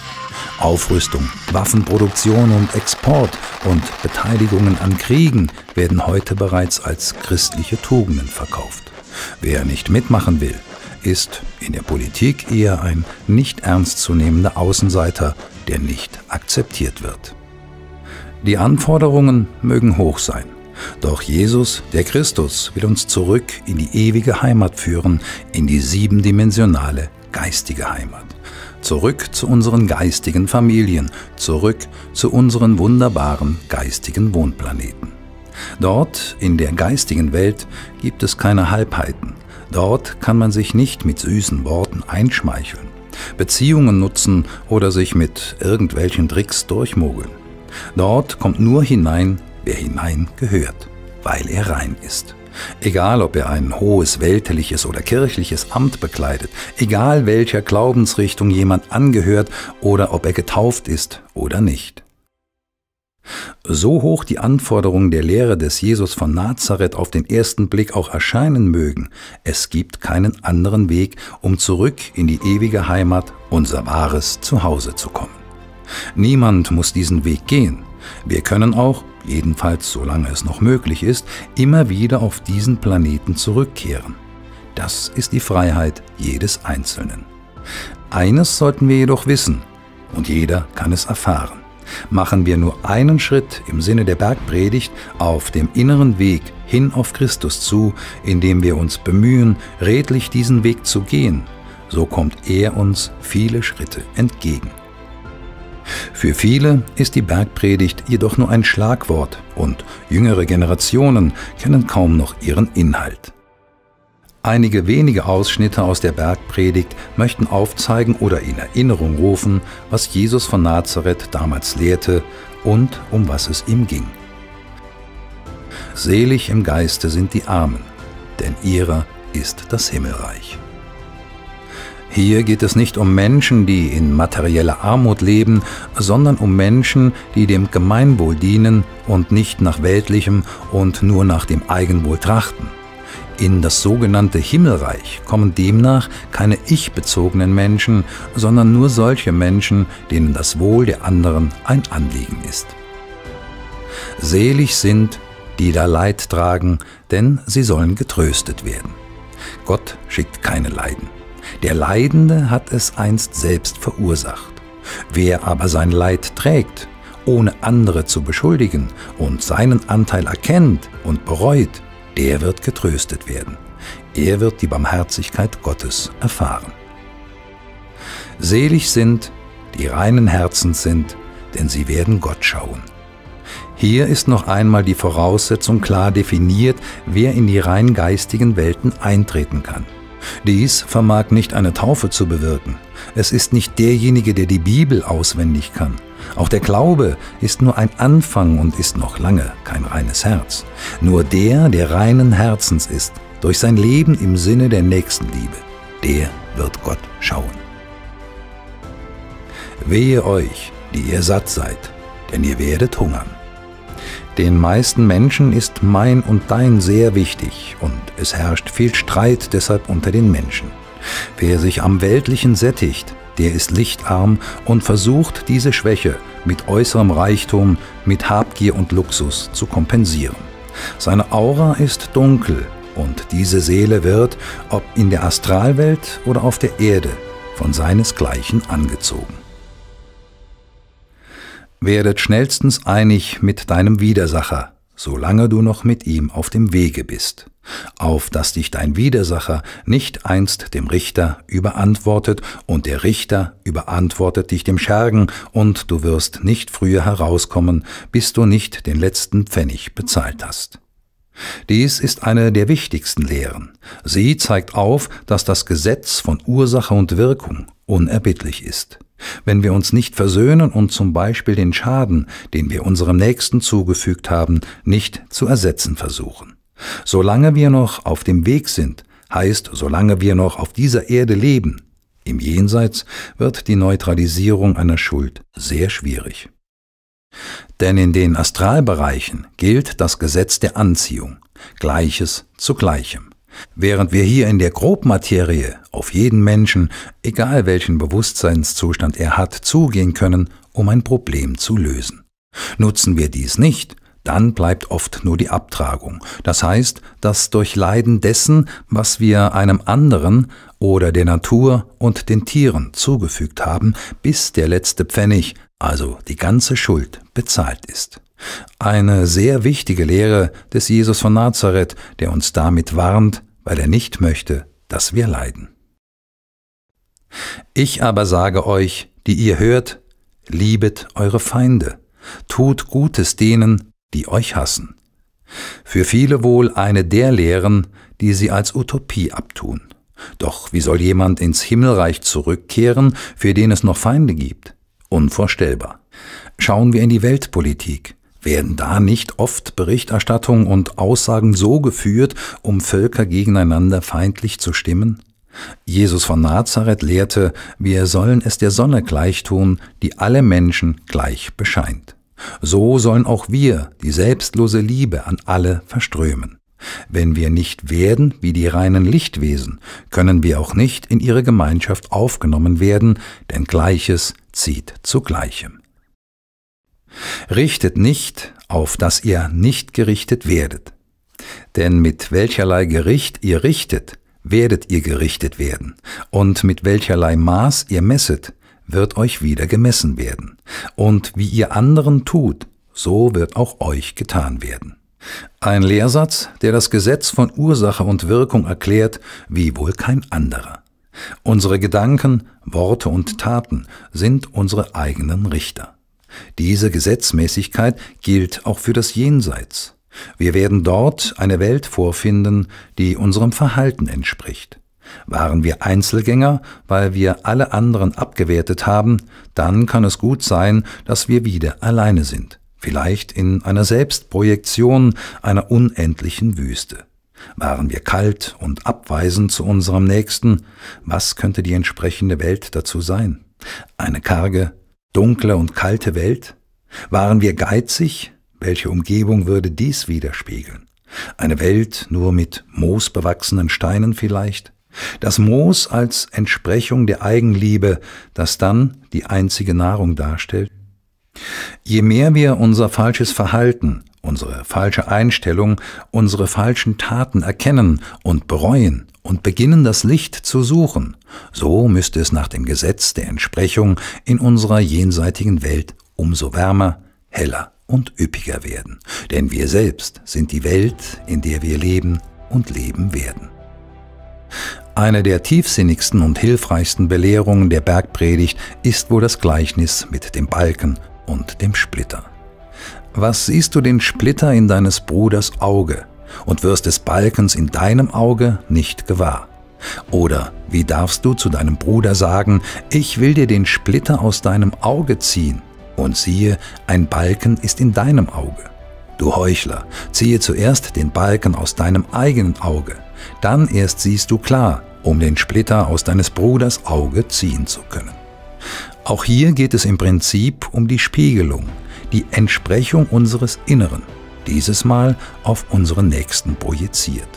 [SPEAKER 1] Aufrüstung, Waffenproduktion und Export und Beteiligungen an Kriegen werden heute bereits als christliche Tugenden verkauft. Wer nicht mitmachen will, ist in der Politik eher ein nicht ernstzunehmender Außenseiter, der nicht akzeptiert wird. Die Anforderungen mögen hoch sein, doch Jesus, der Christus, will uns zurück in die ewige Heimat führen, in die siebendimensionale geistige Heimat. Zurück zu unseren geistigen Familien, zurück zu unseren wunderbaren geistigen Wohnplaneten. Dort, in der geistigen Welt, gibt es keine Halbheiten, Dort kann man sich nicht mit süßen Worten einschmeicheln, Beziehungen nutzen oder sich mit irgendwelchen Tricks durchmogeln. Dort kommt nur hinein, wer hinein gehört, weil er rein ist. Egal, ob er ein hohes weltliches oder kirchliches Amt bekleidet, egal welcher Glaubensrichtung jemand angehört oder ob er getauft ist oder nicht. So hoch die Anforderungen der Lehre des Jesus von Nazareth auf den ersten Blick auch erscheinen mögen, es gibt keinen anderen Weg, um zurück in die ewige Heimat, unser wahres Zuhause zu kommen. Niemand muss diesen Weg gehen. Wir können auch, jedenfalls solange es noch möglich ist, immer wieder auf diesen Planeten zurückkehren. Das ist die Freiheit jedes Einzelnen. Eines sollten wir jedoch wissen, und jeder kann es erfahren. Machen wir nur einen Schritt im Sinne der Bergpredigt auf dem inneren Weg hin auf Christus zu, indem wir uns bemühen, redlich diesen Weg zu gehen, so kommt er uns viele Schritte entgegen. Für viele ist die Bergpredigt jedoch nur ein Schlagwort und jüngere Generationen kennen kaum noch ihren Inhalt. Einige wenige Ausschnitte aus der Bergpredigt möchten aufzeigen oder in Erinnerung rufen, was Jesus von Nazareth damals lehrte und um was es ihm ging. Selig im Geiste sind die Armen, denn ihrer ist das Himmelreich. Hier geht es nicht um Menschen, die in materieller Armut leben, sondern um Menschen, die dem Gemeinwohl dienen und nicht nach weltlichem und nur nach dem Eigenwohl trachten. In das sogenannte Himmelreich kommen demnach keine ich-bezogenen Menschen, sondern nur solche Menschen, denen das Wohl der anderen ein Anliegen ist. Selig sind, die da Leid tragen, denn sie sollen getröstet werden. Gott schickt keine Leiden. Der Leidende hat es einst selbst verursacht. Wer aber sein Leid trägt, ohne andere zu beschuldigen und seinen Anteil erkennt und bereut, der wird getröstet werden. Er wird die Barmherzigkeit Gottes erfahren. Selig sind, die reinen Herzens sind, denn sie werden Gott schauen. Hier ist noch einmal die Voraussetzung klar definiert, wer in die rein geistigen Welten eintreten kann. Dies vermag nicht eine Taufe zu bewirken. Es ist nicht derjenige, der die Bibel auswendig kann. Auch der Glaube ist nur ein Anfang und ist noch lange kein reines Herz. Nur der, der reinen Herzens ist, durch sein Leben im Sinne der Nächstenliebe, der wird Gott schauen. Wehe euch, die ihr satt seid, denn ihr werdet hungern. Den meisten Menschen ist mein und dein sehr wichtig und es herrscht viel Streit deshalb unter den Menschen. Wer sich am Weltlichen sättigt, der ist lichtarm und versucht diese Schwäche mit äußerem Reichtum, mit Habgier und Luxus zu kompensieren. Seine Aura ist dunkel und diese Seele wird, ob in der Astralwelt oder auf der Erde, von seinesgleichen angezogen. Werdet schnellstens einig mit deinem Widersacher, solange du noch mit ihm auf dem Wege bist, auf dass dich dein Widersacher nicht einst dem Richter überantwortet und der Richter überantwortet dich dem Schergen und du wirst nicht früher herauskommen, bis du nicht den letzten Pfennig bezahlt hast. Dies ist eine der wichtigsten Lehren. Sie zeigt auf, dass das Gesetz von Ursache und Wirkung unerbittlich ist. Wenn wir uns nicht versöhnen und zum Beispiel den Schaden, den wir unserem Nächsten zugefügt haben, nicht zu ersetzen versuchen. Solange wir noch auf dem Weg sind, heißt, solange wir noch auf dieser Erde leben, im Jenseits wird die Neutralisierung einer Schuld sehr schwierig. Denn in den Astralbereichen gilt das Gesetz der Anziehung, Gleiches zu Gleichem. Während wir hier in der Grobmaterie auf jeden Menschen, egal welchen Bewusstseinszustand er hat, zugehen können, um ein Problem zu lösen. Nutzen wir dies nicht, dann bleibt oft nur die Abtragung. Das heißt, das Durchleiden dessen, was wir einem anderen oder der Natur und den Tieren zugefügt haben, bis der letzte Pfennig, also die ganze Schuld, bezahlt ist. Eine sehr wichtige Lehre des Jesus von Nazareth, der uns damit warnt, weil er nicht möchte, dass wir leiden. Ich aber sage euch, die ihr hört, liebet eure Feinde, tut Gutes denen, die euch hassen. Für viele wohl eine der Lehren, die sie als Utopie abtun. Doch wie soll jemand ins Himmelreich zurückkehren, für den es noch Feinde gibt? Unvorstellbar. Schauen wir in die Weltpolitik. Werden da nicht oft Berichterstattung und Aussagen so geführt, um Völker gegeneinander feindlich zu stimmen? Jesus von Nazareth lehrte, wir sollen es der Sonne gleich tun, die alle Menschen gleich bescheint. So sollen auch wir die selbstlose Liebe an alle verströmen. Wenn wir nicht werden wie die reinen Lichtwesen, können wir auch nicht in ihre Gemeinschaft aufgenommen werden, denn Gleiches zieht zu Gleichem. Richtet nicht, auf dass ihr nicht gerichtet werdet. Denn mit welcherlei Gericht ihr richtet, werdet ihr gerichtet werden, und mit welcherlei Maß ihr messet, wird euch wieder gemessen werden. Und wie ihr anderen tut, so wird auch euch getan werden. Ein Lehrsatz, der das Gesetz von Ursache und Wirkung erklärt, wie wohl kein anderer. Unsere Gedanken, Worte und Taten sind unsere eigenen Richter. Diese Gesetzmäßigkeit gilt auch für das Jenseits. Wir werden dort eine Welt vorfinden, die unserem Verhalten entspricht. Waren wir Einzelgänger, weil wir alle anderen abgewertet haben, dann kann es gut sein, dass wir wieder alleine sind, vielleicht in einer Selbstprojektion einer unendlichen Wüste. Waren wir kalt und abweisend zu unserem Nächsten, was könnte die entsprechende Welt dazu sein? Eine karge, dunkle und kalte Welt? Waren wir geizig? Welche Umgebung würde dies widerspiegeln? Eine Welt nur mit moosbewachsenen Steinen vielleicht? Das Moos als Entsprechung der Eigenliebe, das dann die einzige Nahrung darstellt? Je mehr wir unser falsches Verhalten, unsere falsche Einstellung, unsere falschen Taten erkennen und bereuen und beginnen das Licht zu suchen, so müsste es nach dem Gesetz der Entsprechung in unserer jenseitigen Welt umso wärmer, heller und üppiger werden. Denn wir selbst sind die Welt, in der wir leben und leben werden. Eine der tiefsinnigsten und hilfreichsten Belehrungen der Bergpredigt ist wohl das Gleichnis mit dem Balken und dem Splitter. Was siehst du den Splitter in deines Bruders Auge und wirst des Balkens in deinem Auge nicht gewahr? Oder wie darfst du zu deinem Bruder sagen, ich will dir den Splitter aus deinem Auge ziehen, und siehe, ein Balken ist in deinem Auge? Du Heuchler, ziehe zuerst den Balken aus deinem eigenen Auge, dann erst siehst du klar, um den Splitter aus deines Bruders Auge ziehen zu können. Auch hier geht es im Prinzip um die Spiegelung, die Entsprechung unseres Inneren, dieses Mal auf unseren Nächsten projiziert.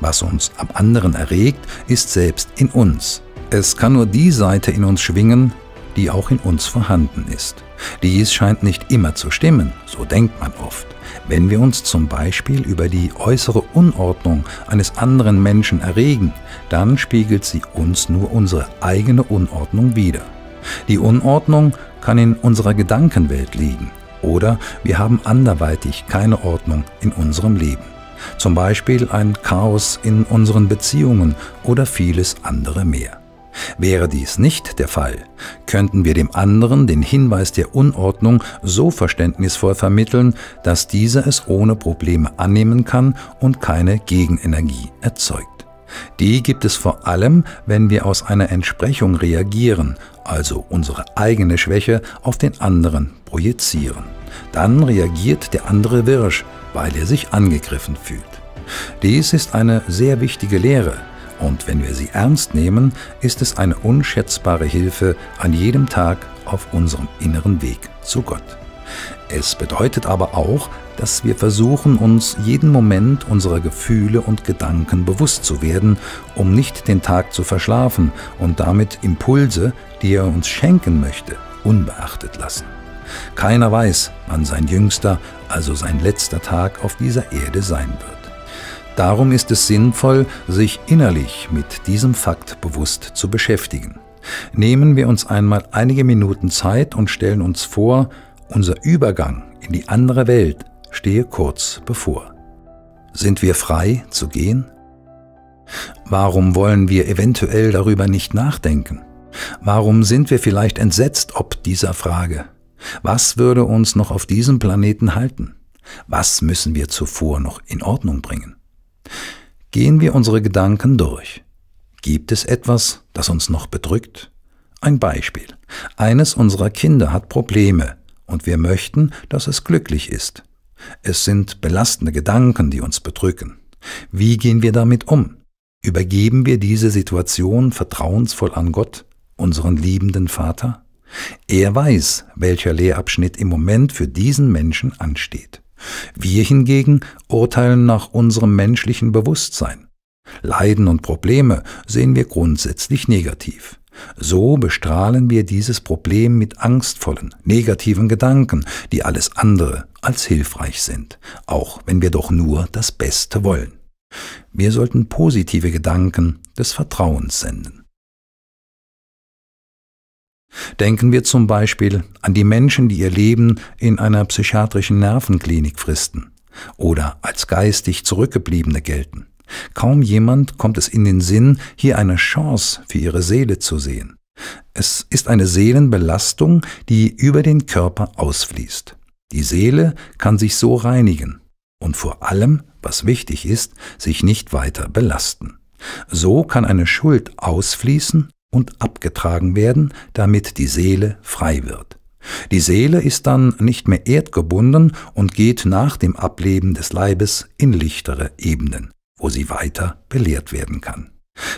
[SPEAKER 1] Was uns am anderen erregt, ist selbst in uns. Es kann nur die Seite in uns schwingen, die auch in uns vorhanden ist. Dies scheint nicht immer zu stimmen, so denkt man oft. Wenn wir uns zum Beispiel über die äußere Unordnung eines anderen Menschen erregen, dann spiegelt sie uns nur unsere eigene Unordnung wider. Die Unordnung kann in unserer Gedankenwelt liegen oder wir haben anderweitig keine Ordnung in unserem Leben. Zum Beispiel ein Chaos in unseren Beziehungen oder vieles andere mehr. Wäre dies nicht der Fall, könnten wir dem anderen den Hinweis der Unordnung so verständnisvoll vermitteln, dass dieser es ohne Probleme annehmen kann und keine Gegenenergie erzeugt. Die gibt es vor allem, wenn wir aus einer Entsprechung reagieren, also unsere eigene Schwäche auf den anderen projizieren. Dann reagiert der andere wirsch, weil er sich angegriffen fühlt. Dies ist eine sehr wichtige Lehre, und wenn wir sie ernst nehmen, ist es eine unschätzbare Hilfe an jedem Tag auf unserem inneren Weg zu Gott. Es bedeutet aber auch, dass wir versuchen, uns jeden Moment unserer Gefühle und Gedanken bewusst zu werden, um nicht den Tag zu verschlafen und damit Impulse, die er uns schenken möchte, unbeachtet lassen. Keiner weiß, wann sein jüngster, also sein letzter Tag auf dieser Erde sein wird. Darum ist es sinnvoll, sich innerlich mit diesem Fakt bewusst zu beschäftigen. Nehmen wir uns einmal einige Minuten Zeit und stellen uns vor, unser Übergang in die andere Welt stehe kurz bevor. Sind wir frei zu gehen? Warum wollen wir eventuell darüber nicht nachdenken? Warum sind wir vielleicht entsetzt ob dieser Frage? Was würde uns noch auf diesem Planeten halten? Was müssen wir zuvor noch in Ordnung bringen? Gehen wir unsere Gedanken durch. Gibt es etwas, das uns noch bedrückt? Ein Beispiel. Eines unserer Kinder hat Probleme und wir möchten, dass es glücklich ist. Es sind belastende Gedanken, die uns bedrücken. Wie gehen wir damit um? Übergeben wir diese Situation vertrauensvoll an Gott, unseren liebenden Vater? Er weiß, welcher Lehrabschnitt im Moment für diesen Menschen ansteht. Wir hingegen urteilen nach unserem menschlichen Bewusstsein. Leiden und Probleme sehen wir grundsätzlich negativ. So bestrahlen wir dieses Problem mit angstvollen, negativen Gedanken, die alles andere als hilfreich sind, auch wenn wir doch nur das Beste wollen. Wir sollten positive Gedanken des Vertrauens senden. Denken wir zum Beispiel an die Menschen, die ihr Leben in einer psychiatrischen Nervenklinik fristen oder als geistig Zurückgebliebene gelten. Kaum jemand kommt es in den Sinn, hier eine Chance für ihre Seele zu sehen. Es ist eine Seelenbelastung, die über den Körper ausfließt. Die Seele kann sich so reinigen und vor allem, was wichtig ist, sich nicht weiter belasten. So kann eine Schuld ausfließen und abgetragen werden, damit die Seele frei wird. Die Seele ist dann nicht mehr erdgebunden und geht nach dem Ableben des Leibes in lichtere Ebenen, wo sie weiter belehrt werden kann.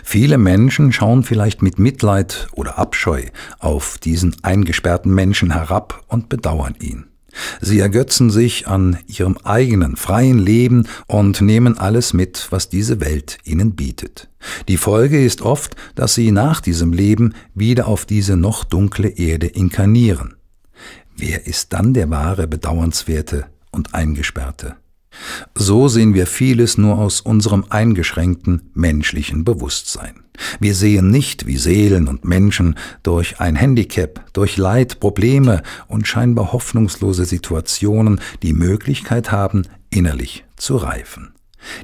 [SPEAKER 1] Viele Menschen schauen vielleicht mit Mitleid oder Abscheu auf diesen eingesperrten Menschen herab und bedauern ihn. Sie ergötzen sich an ihrem eigenen freien Leben und nehmen alles mit, was diese Welt ihnen bietet. Die Folge ist oft, dass sie nach diesem Leben wieder auf diese noch dunkle Erde inkarnieren. Wer ist dann der wahre Bedauernswerte und Eingesperrte? So sehen wir vieles nur aus unserem eingeschränkten menschlichen Bewusstsein. Wir sehen nicht, wie Seelen und Menschen durch ein Handicap, durch Leid, Probleme und scheinbar hoffnungslose Situationen die Möglichkeit haben, innerlich zu reifen.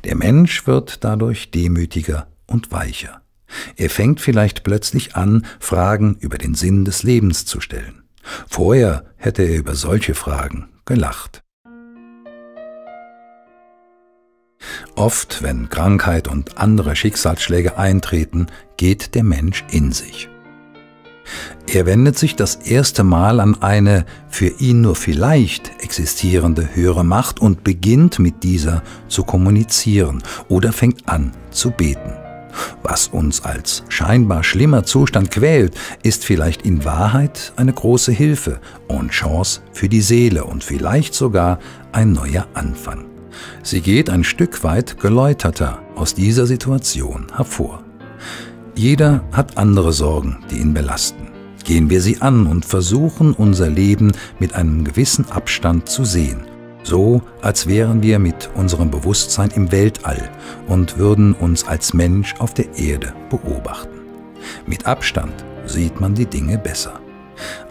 [SPEAKER 1] Der Mensch wird dadurch demütiger und weicher. Er fängt vielleicht plötzlich an, Fragen über den Sinn des Lebens zu stellen. Vorher hätte er über solche Fragen gelacht. Oft, wenn Krankheit und andere Schicksalsschläge eintreten, geht der Mensch in sich. Er wendet sich das erste Mal an eine für ihn nur vielleicht existierende höhere Macht und beginnt mit dieser zu kommunizieren oder fängt an zu beten. Was uns als scheinbar schlimmer Zustand quält, ist vielleicht in Wahrheit eine große Hilfe und Chance für die Seele und vielleicht sogar ein neuer Anfang. Sie geht ein Stück weit geläuterter aus dieser Situation hervor. Jeder hat andere Sorgen, die ihn belasten. Gehen wir sie an und versuchen unser Leben mit einem gewissen Abstand zu sehen, so als wären wir mit unserem Bewusstsein im Weltall und würden uns als Mensch auf der Erde beobachten. Mit Abstand sieht man die Dinge besser.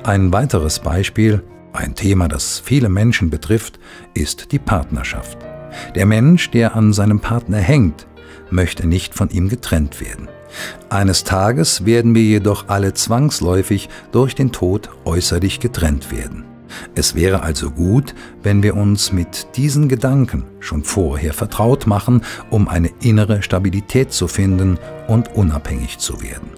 [SPEAKER 1] Ein weiteres Beispiel, ein Thema, das viele Menschen betrifft, ist die Partnerschaft. Der Mensch, der an seinem Partner hängt, möchte nicht von ihm getrennt werden. Eines Tages werden wir jedoch alle zwangsläufig durch den Tod äußerlich getrennt werden. Es wäre also gut, wenn wir uns mit diesen Gedanken schon vorher vertraut machen, um eine innere Stabilität zu finden und unabhängig zu werden.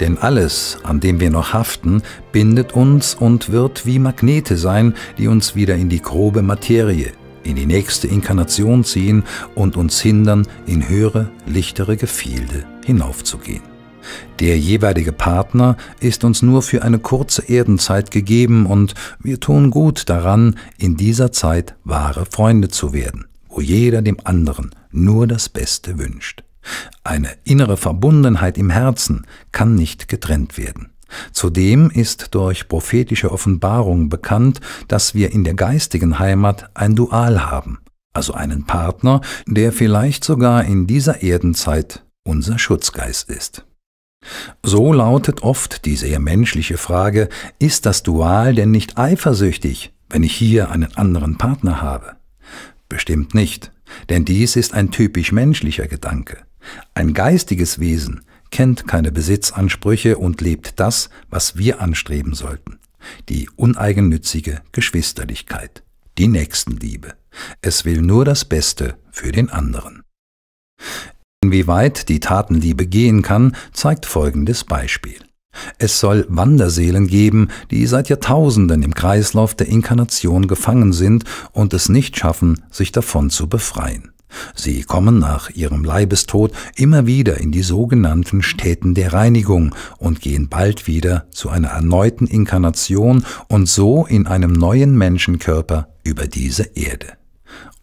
[SPEAKER 1] Denn alles, an dem wir noch haften, bindet uns und wird wie Magnete sein, die uns wieder in die grobe Materie, in die nächste Inkarnation ziehen und uns hindern, in höhere, lichtere Gefilde hinaufzugehen. Der jeweilige Partner ist uns nur für eine kurze Erdenzeit gegeben und wir tun gut daran, in dieser Zeit wahre Freunde zu werden, wo jeder dem anderen nur das Beste wünscht. Eine innere Verbundenheit im Herzen kann nicht getrennt werden. Zudem ist durch prophetische Offenbarung bekannt, dass wir in der geistigen Heimat ein Dual haben, also einen Partner, der vielleicht sogar in dieser Erdenzeit unser Schutzgeist ist. So lautet oft die sehr menschliche Frage, ist das Dual denn nicht eifersüchtig, wenn ich hier einen anderen Partner habe? Bestimmt nicht, denn dies ist ein typisch menschlicher Gedanke. Ein geistiges Wesen kennt keine Besitzansprüche und lebt das, was wir anstreben sollten. Die uneigennützige Geschwisterlichkeit, die Nächstenliebe. Es will nur das Beste für den anderen. Inwieweit die Tatenliebe gehen kann, zeigt folgendes Beispiel. Es soll Wanderseelen geben, die seit Jahrtausenden im Kreislauf der Inkarnation gefangen sind und es nicht schaffen, sich davon zu befreien. Sie kommen nach ihrem Leibestod immer wieder in die sogenannten Städten der Reinigung und gehen bald wieder zu einer erneuten Inkarnation und so in einem neuen Menschenkörper über diese Erde.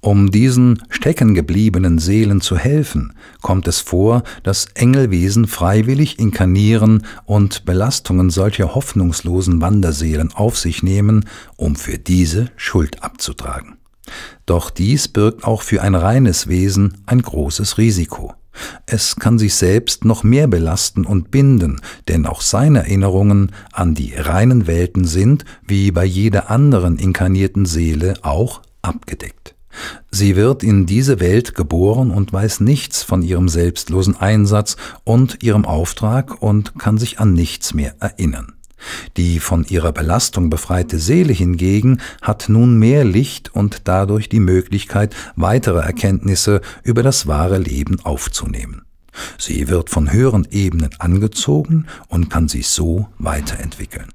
[SPEAKER 1] Um diesen steckengebliebenen Seelen zu helfen, kommt es vor, dass Engelwesen freiwillig inkarnieren und Belastungen solcher hoffnungslosen Wanderseelen auf sich nehmen, um für diese Schuld abzutragen. Doch dies birgt auch für ein reines Wesen ein großes Risiko. Es kann sich selbst noch mehr belasten und binden, denn auch seine Erinnerungen an die reinen Welten sind, wie bei jeder anderen inkarnierten Seele, auch abgedeckt. Sie wird in diese Welt geboren und weiß nichts von ihrem selbstlosen Einsatz und ihrem Auftrag und kann sich an nichts mehr erinnern. Die von ihrer Belastung befreite Seele hingegen hat nun mehr Licht und dadurch die Möglichkeit, weitere Erkenntnisse über das wahre Leben aufzunehmen. Sie wird von höheren Ebenen angezogen und kann sich so weiterentwickeln.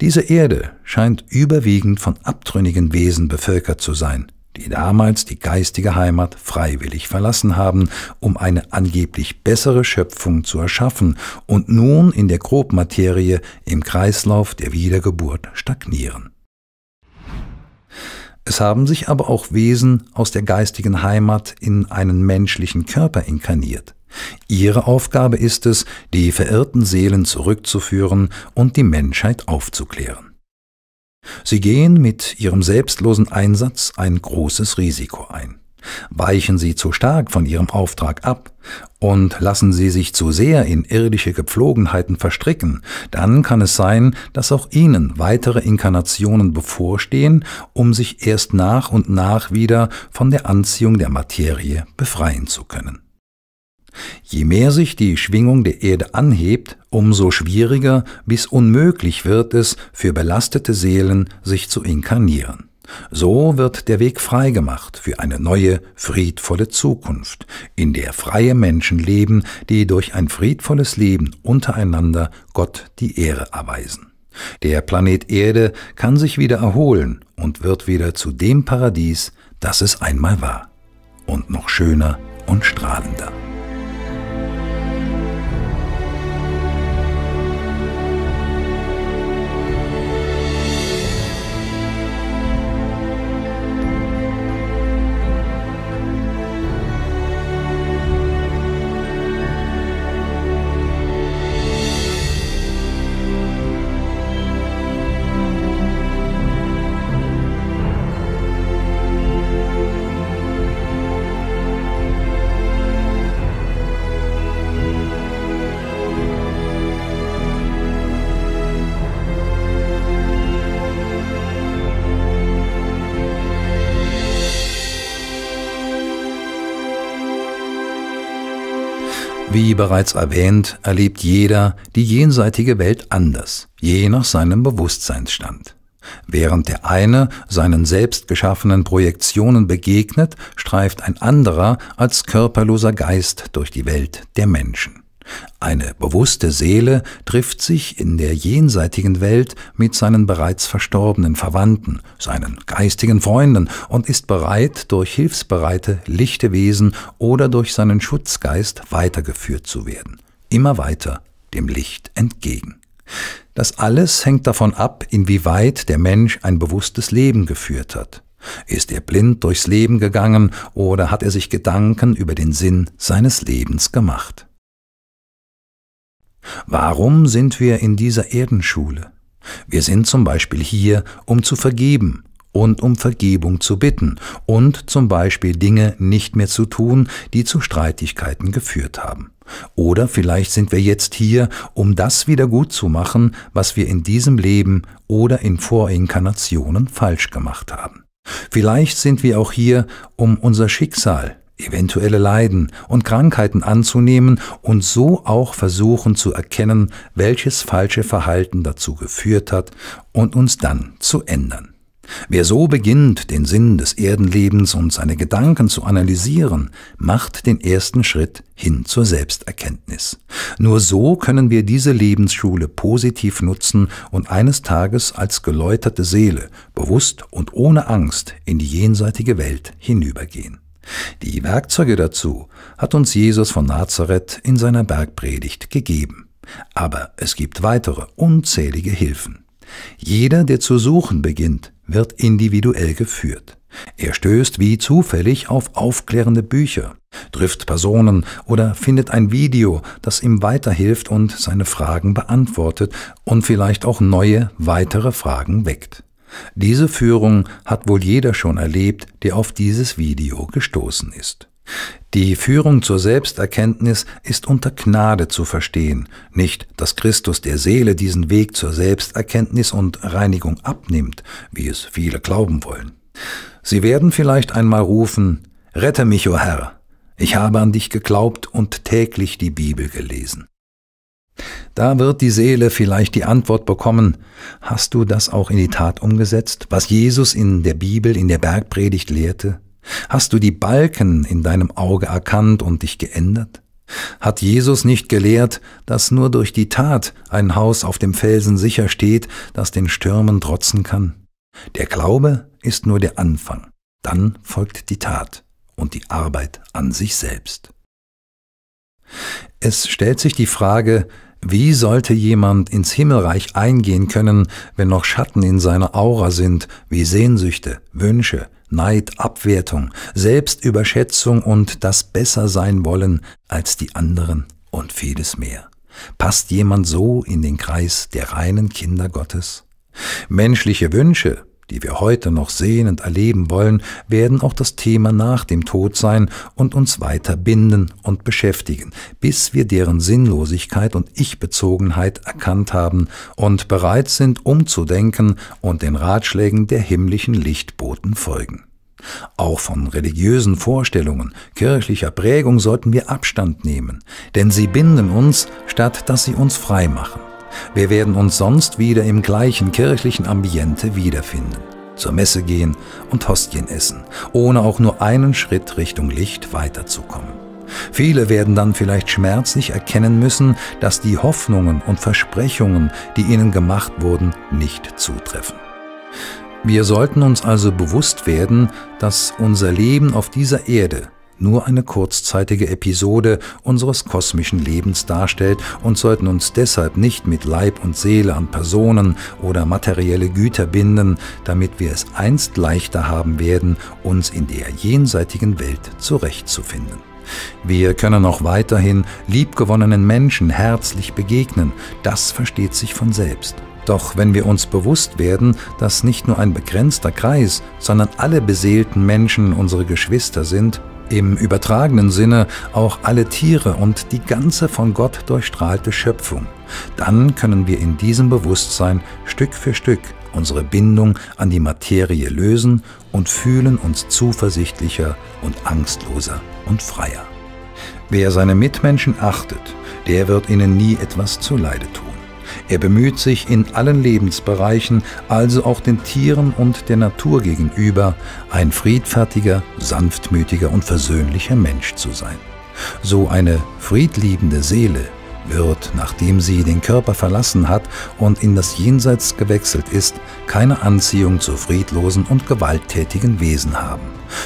[SPEAKER 1] Diese Erde scheint überwiegend von abtrünnigen Wesen bevölkert zu sein, die damals die geistige Heimat freiwillig verlassen haben, um eine angeblich bessere Schöpfung zu erschaffen und nun in der Grobmaterie im Kreislauf der Wiedergeburt stagnieren. Es haben sich aber auch Wesen aus der geistigen Heimat in einen menschlichen Körper inkarniert. Ihre Aufgabe ist es, die verirrten Seelen zurückzuführen und die Menschheit aufzuklären. Sie gehen mit ihrem selbstlosen Einsatz ein großes Risiko ein. Weichen Sie zu stark von Ihrem Auftrag ab und lassen Sie sich zu sehr in irdische Gepflogenheiten verstricken, dann kann es sein, dass auch Ihnen weitere Inkarnationen bevorstehen, um sich erst nach und nach wieder von der Anziehung der Materie befreien zu können. Je mehr sich die Schwingung der Erde anhebt, umso schwieriger bis unmöglich wird es für belastete Seelen, sich zu inkarnieren. So wird der Weg freigemacht für eine neue, friedvolle Zukunft, in der freie Menschen leben, die durch ein friedvolles Leben untereinander Gott die Ehre erweisen. Der Planet Erde kann sich wieder erholen und wird wieder zu dem Paradies, das es einmal war. Und noch schöner und strahlender. Wie bereits erwähnt, erlebt jeder die jenseitige Welt anders, je nach seinem Bewusstseinsstand. Während der eine seinen selbst geschaffenen Projektionen begegnet, streift ein anderer als körperloser Geist durch die Welt der Menschen. Eine bewusste Seele trifft sich in der jenseitigen Welt mit seinen bereits verstorbenen Verwandten, seinen geistigen Freunden und ist bereit, durch hilfsbereite, lichte Wesen oder durch seinen Schutzgeist weitergeführt zu werden, immer weiter dem Licht entgegen. Das alles hängt davon ab, inwieweit der Mensch ein bewusstes Leben geführt hat. Ist er blind durchs Leben gegangen oder hat er sich Gedanken über den Sinn seines Lebens gemacht? Warum sind wir in dieser Erdenschule? Wir sind zum Beispiel hier, um zu vergeben und um Vergebung zu bitten und zum Beispiel Dinge nicht mehr zu tun, die zu Streitigkeiten geführt haben. Oder vielleicht sind wir jetzt hier, um das wieder gut zu machen, was wir in diesem Leben oder in Vorinkarnationen falsch gemacht haben. Vielleicht sind wir auch hier, um unser Schicksal, eventuelle Leiden und Krankheiten anzunehmen und so auch versuchen zu erkennen, welches falsche Verhalten dazu geführt hat und uns dann zu ändern. Wer so beginnt, den Sinn des Erdenlebens und seine Gedanken zu analysieren, macht den ersten Schritt hin zur Selbsterkenntnis. Nur so können wir diese Lebensschule positiv nutzen und eines Tages als geläuterte Seele, bewusst und ohne Angst, in die jenseitige Welt hinübergehen. Die Werkzeuge dazu hat uns Jesus von Nazareth in seiner Bergpredigt gegeben. Aber es gibt weitere unzählige Hilfen. Jeder, der zu suchen beginnt, wird individuell geführt. Er stößt wie zufällig auf aufklärende Bücher, trifft Personen oder findet ein Video, das ihm weiterhilft und seine Fragen beantwortet und vielleicht auch neue, weitere Fragen weckt. Diese Führung hat wohl jeder schon erlebt, der auf dieses Video gestoßen ist. Die Führung zur Selbsterkenntnis ist unter Gnade zu verstehen, nicht, dass Christus der Seele diesen Weg zur Selbsterkenntnis und Reinigung abnimmt, wie es viele glauben wollen. Sie werden vielleicht einmal rufen, Rette mich, o oh Herr, ich habe an dich geglaubt und täglich die Bibel gelesen. Da wird die Seele vielleicht die Antwort bekommen, hast du das auch in die Tat umgesetzt, was Jesus in der Bibel, in der Bergpredigt lehrte? Hast du die Balken in deinem Auge erkannt und dich geändert? Hat Jesus nicht gelehrt, dass nur durch die Tat ein Haus auf dem Felsen sicher steht, das den Stürmen trotzen kann? Der Glaube ist nur der Anfang, dann folgt die Tat und die Arbeit an sich selbst. Es stellt sich die Frage, wie sollte jemand ins Himmelreich eingehen können, wenn noch Schatten in seiner Aura sind, wie Sehnsüchte, Wünsche, Neid, Abwertung, Selbstüberschätzung und das besser sein wollen als die anderen und vieles mehr? Passt jemand so in den Kreis der reinen Kinder Gottes? Menschliche Wünsche, die wir heute noch sehnend erleben wollen, werden auch das Thema nach dem Tod sein und uns weiter binden und beschäftigen, bis wir deren Sinnlosigkeit und Ich-Bezogenheit erkannt haben und bereit sind, umzudenken und den Ratschlägen der himmlischen Lichtboten folgen. Auch von religiösen Vorstellungen, kirchlicher Prägung sollten wir Abstand nehmen, denn sie binden uns, statt dass sie uns frei machen. Wir werden uns sonst wieder im gleichen kirchlichen Ambiente wiederfinden. Zur Messe gehen und Hostien essen, ohne auch nur einen Schritt Richtung Licht weiterzukommen. Viele werden dann vielleicht schmerzlich erkennen müssen, dass die Hoffnungen und Versprechungen, die ihnen gemacht wurden, nicht zutreffen. Wir sollten uns also bewusst werden, dass unser Leben auf dieser Erde nur eine kurzzeitige Episode unseres kosmischen Lebens darstellt und sollten uns deshalb nicht mit Leib und Seele an Personen oder materielle Güter binden, damit wir es einst leichter haben werden, uns in der jenseitigen Welt zurechtzufinden. Wir können auch weiterhin liebgewonnenen Menschen herzlich begegnen, das versteht sich von selbst. Doch wenn wir uns bewusst werden, dass nicht nur ein begrenzter Kreis, sondern alle beseelten Menschen unsere Geschwister sind, im übertragenen Sinne auch alle Tiere und die ganze von Gott durchstrahlte Schöpfung, dann können wir in diesem Bewusstsein Stück für Stück unsere Bindung an die Materie lösen und fühlen uns zuversichtlicher und angstloser und freier. Wer seine Mitmenschen achtet, der wird ihnen nie etwas zuleide tun. Er bemüht sich in allen Lebensbereichen, also auch den Tieren und der Natur gegenüber, ein friedfertiger, sanftmütiger und versöhnlicher Mensch zu sein. So eine friedliebende Seele wird, nachdem sie den Körper verlassen hat und in das Jenseits gewechselt ist, keine Anziehung zu friedlosen und gewalttätigen Wesen haben.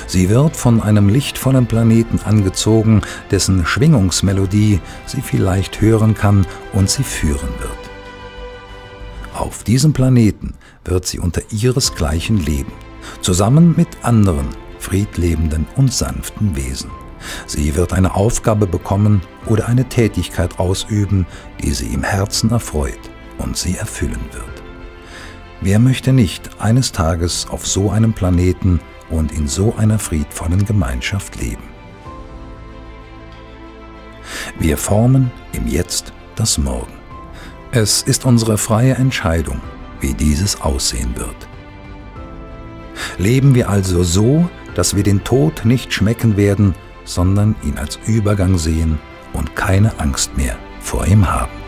[SPEAKER 1] Sie wird von einem lichtvollen Planeten angezogen, dessen Schwingungsmelodie sie vielleicht hören kann und sie führen wird. Auf diesem Planeten wird sie unter ihresgleichen leben, zusammen mit anderen friedlebenden und sanften Wesen. Sie wird eine Aufgabe bekommen oder eine Tätigkeit ausüben, die sie im Herzen erfreut und sie erfüllen wird. Wer möchte nicht eines Tages auf so einem Planeten und in so einer friedvollen Gemeinschaft leben? Wir formen im Jetzt das Morgen. Es ist unsere freie Entscheidung, wie dieses aussehen wird. Leben wir also so, dass wir den Tod nicht schmecken werden, sondern ihn als Übergang sehen und keine Angst mehr vor ihm haben.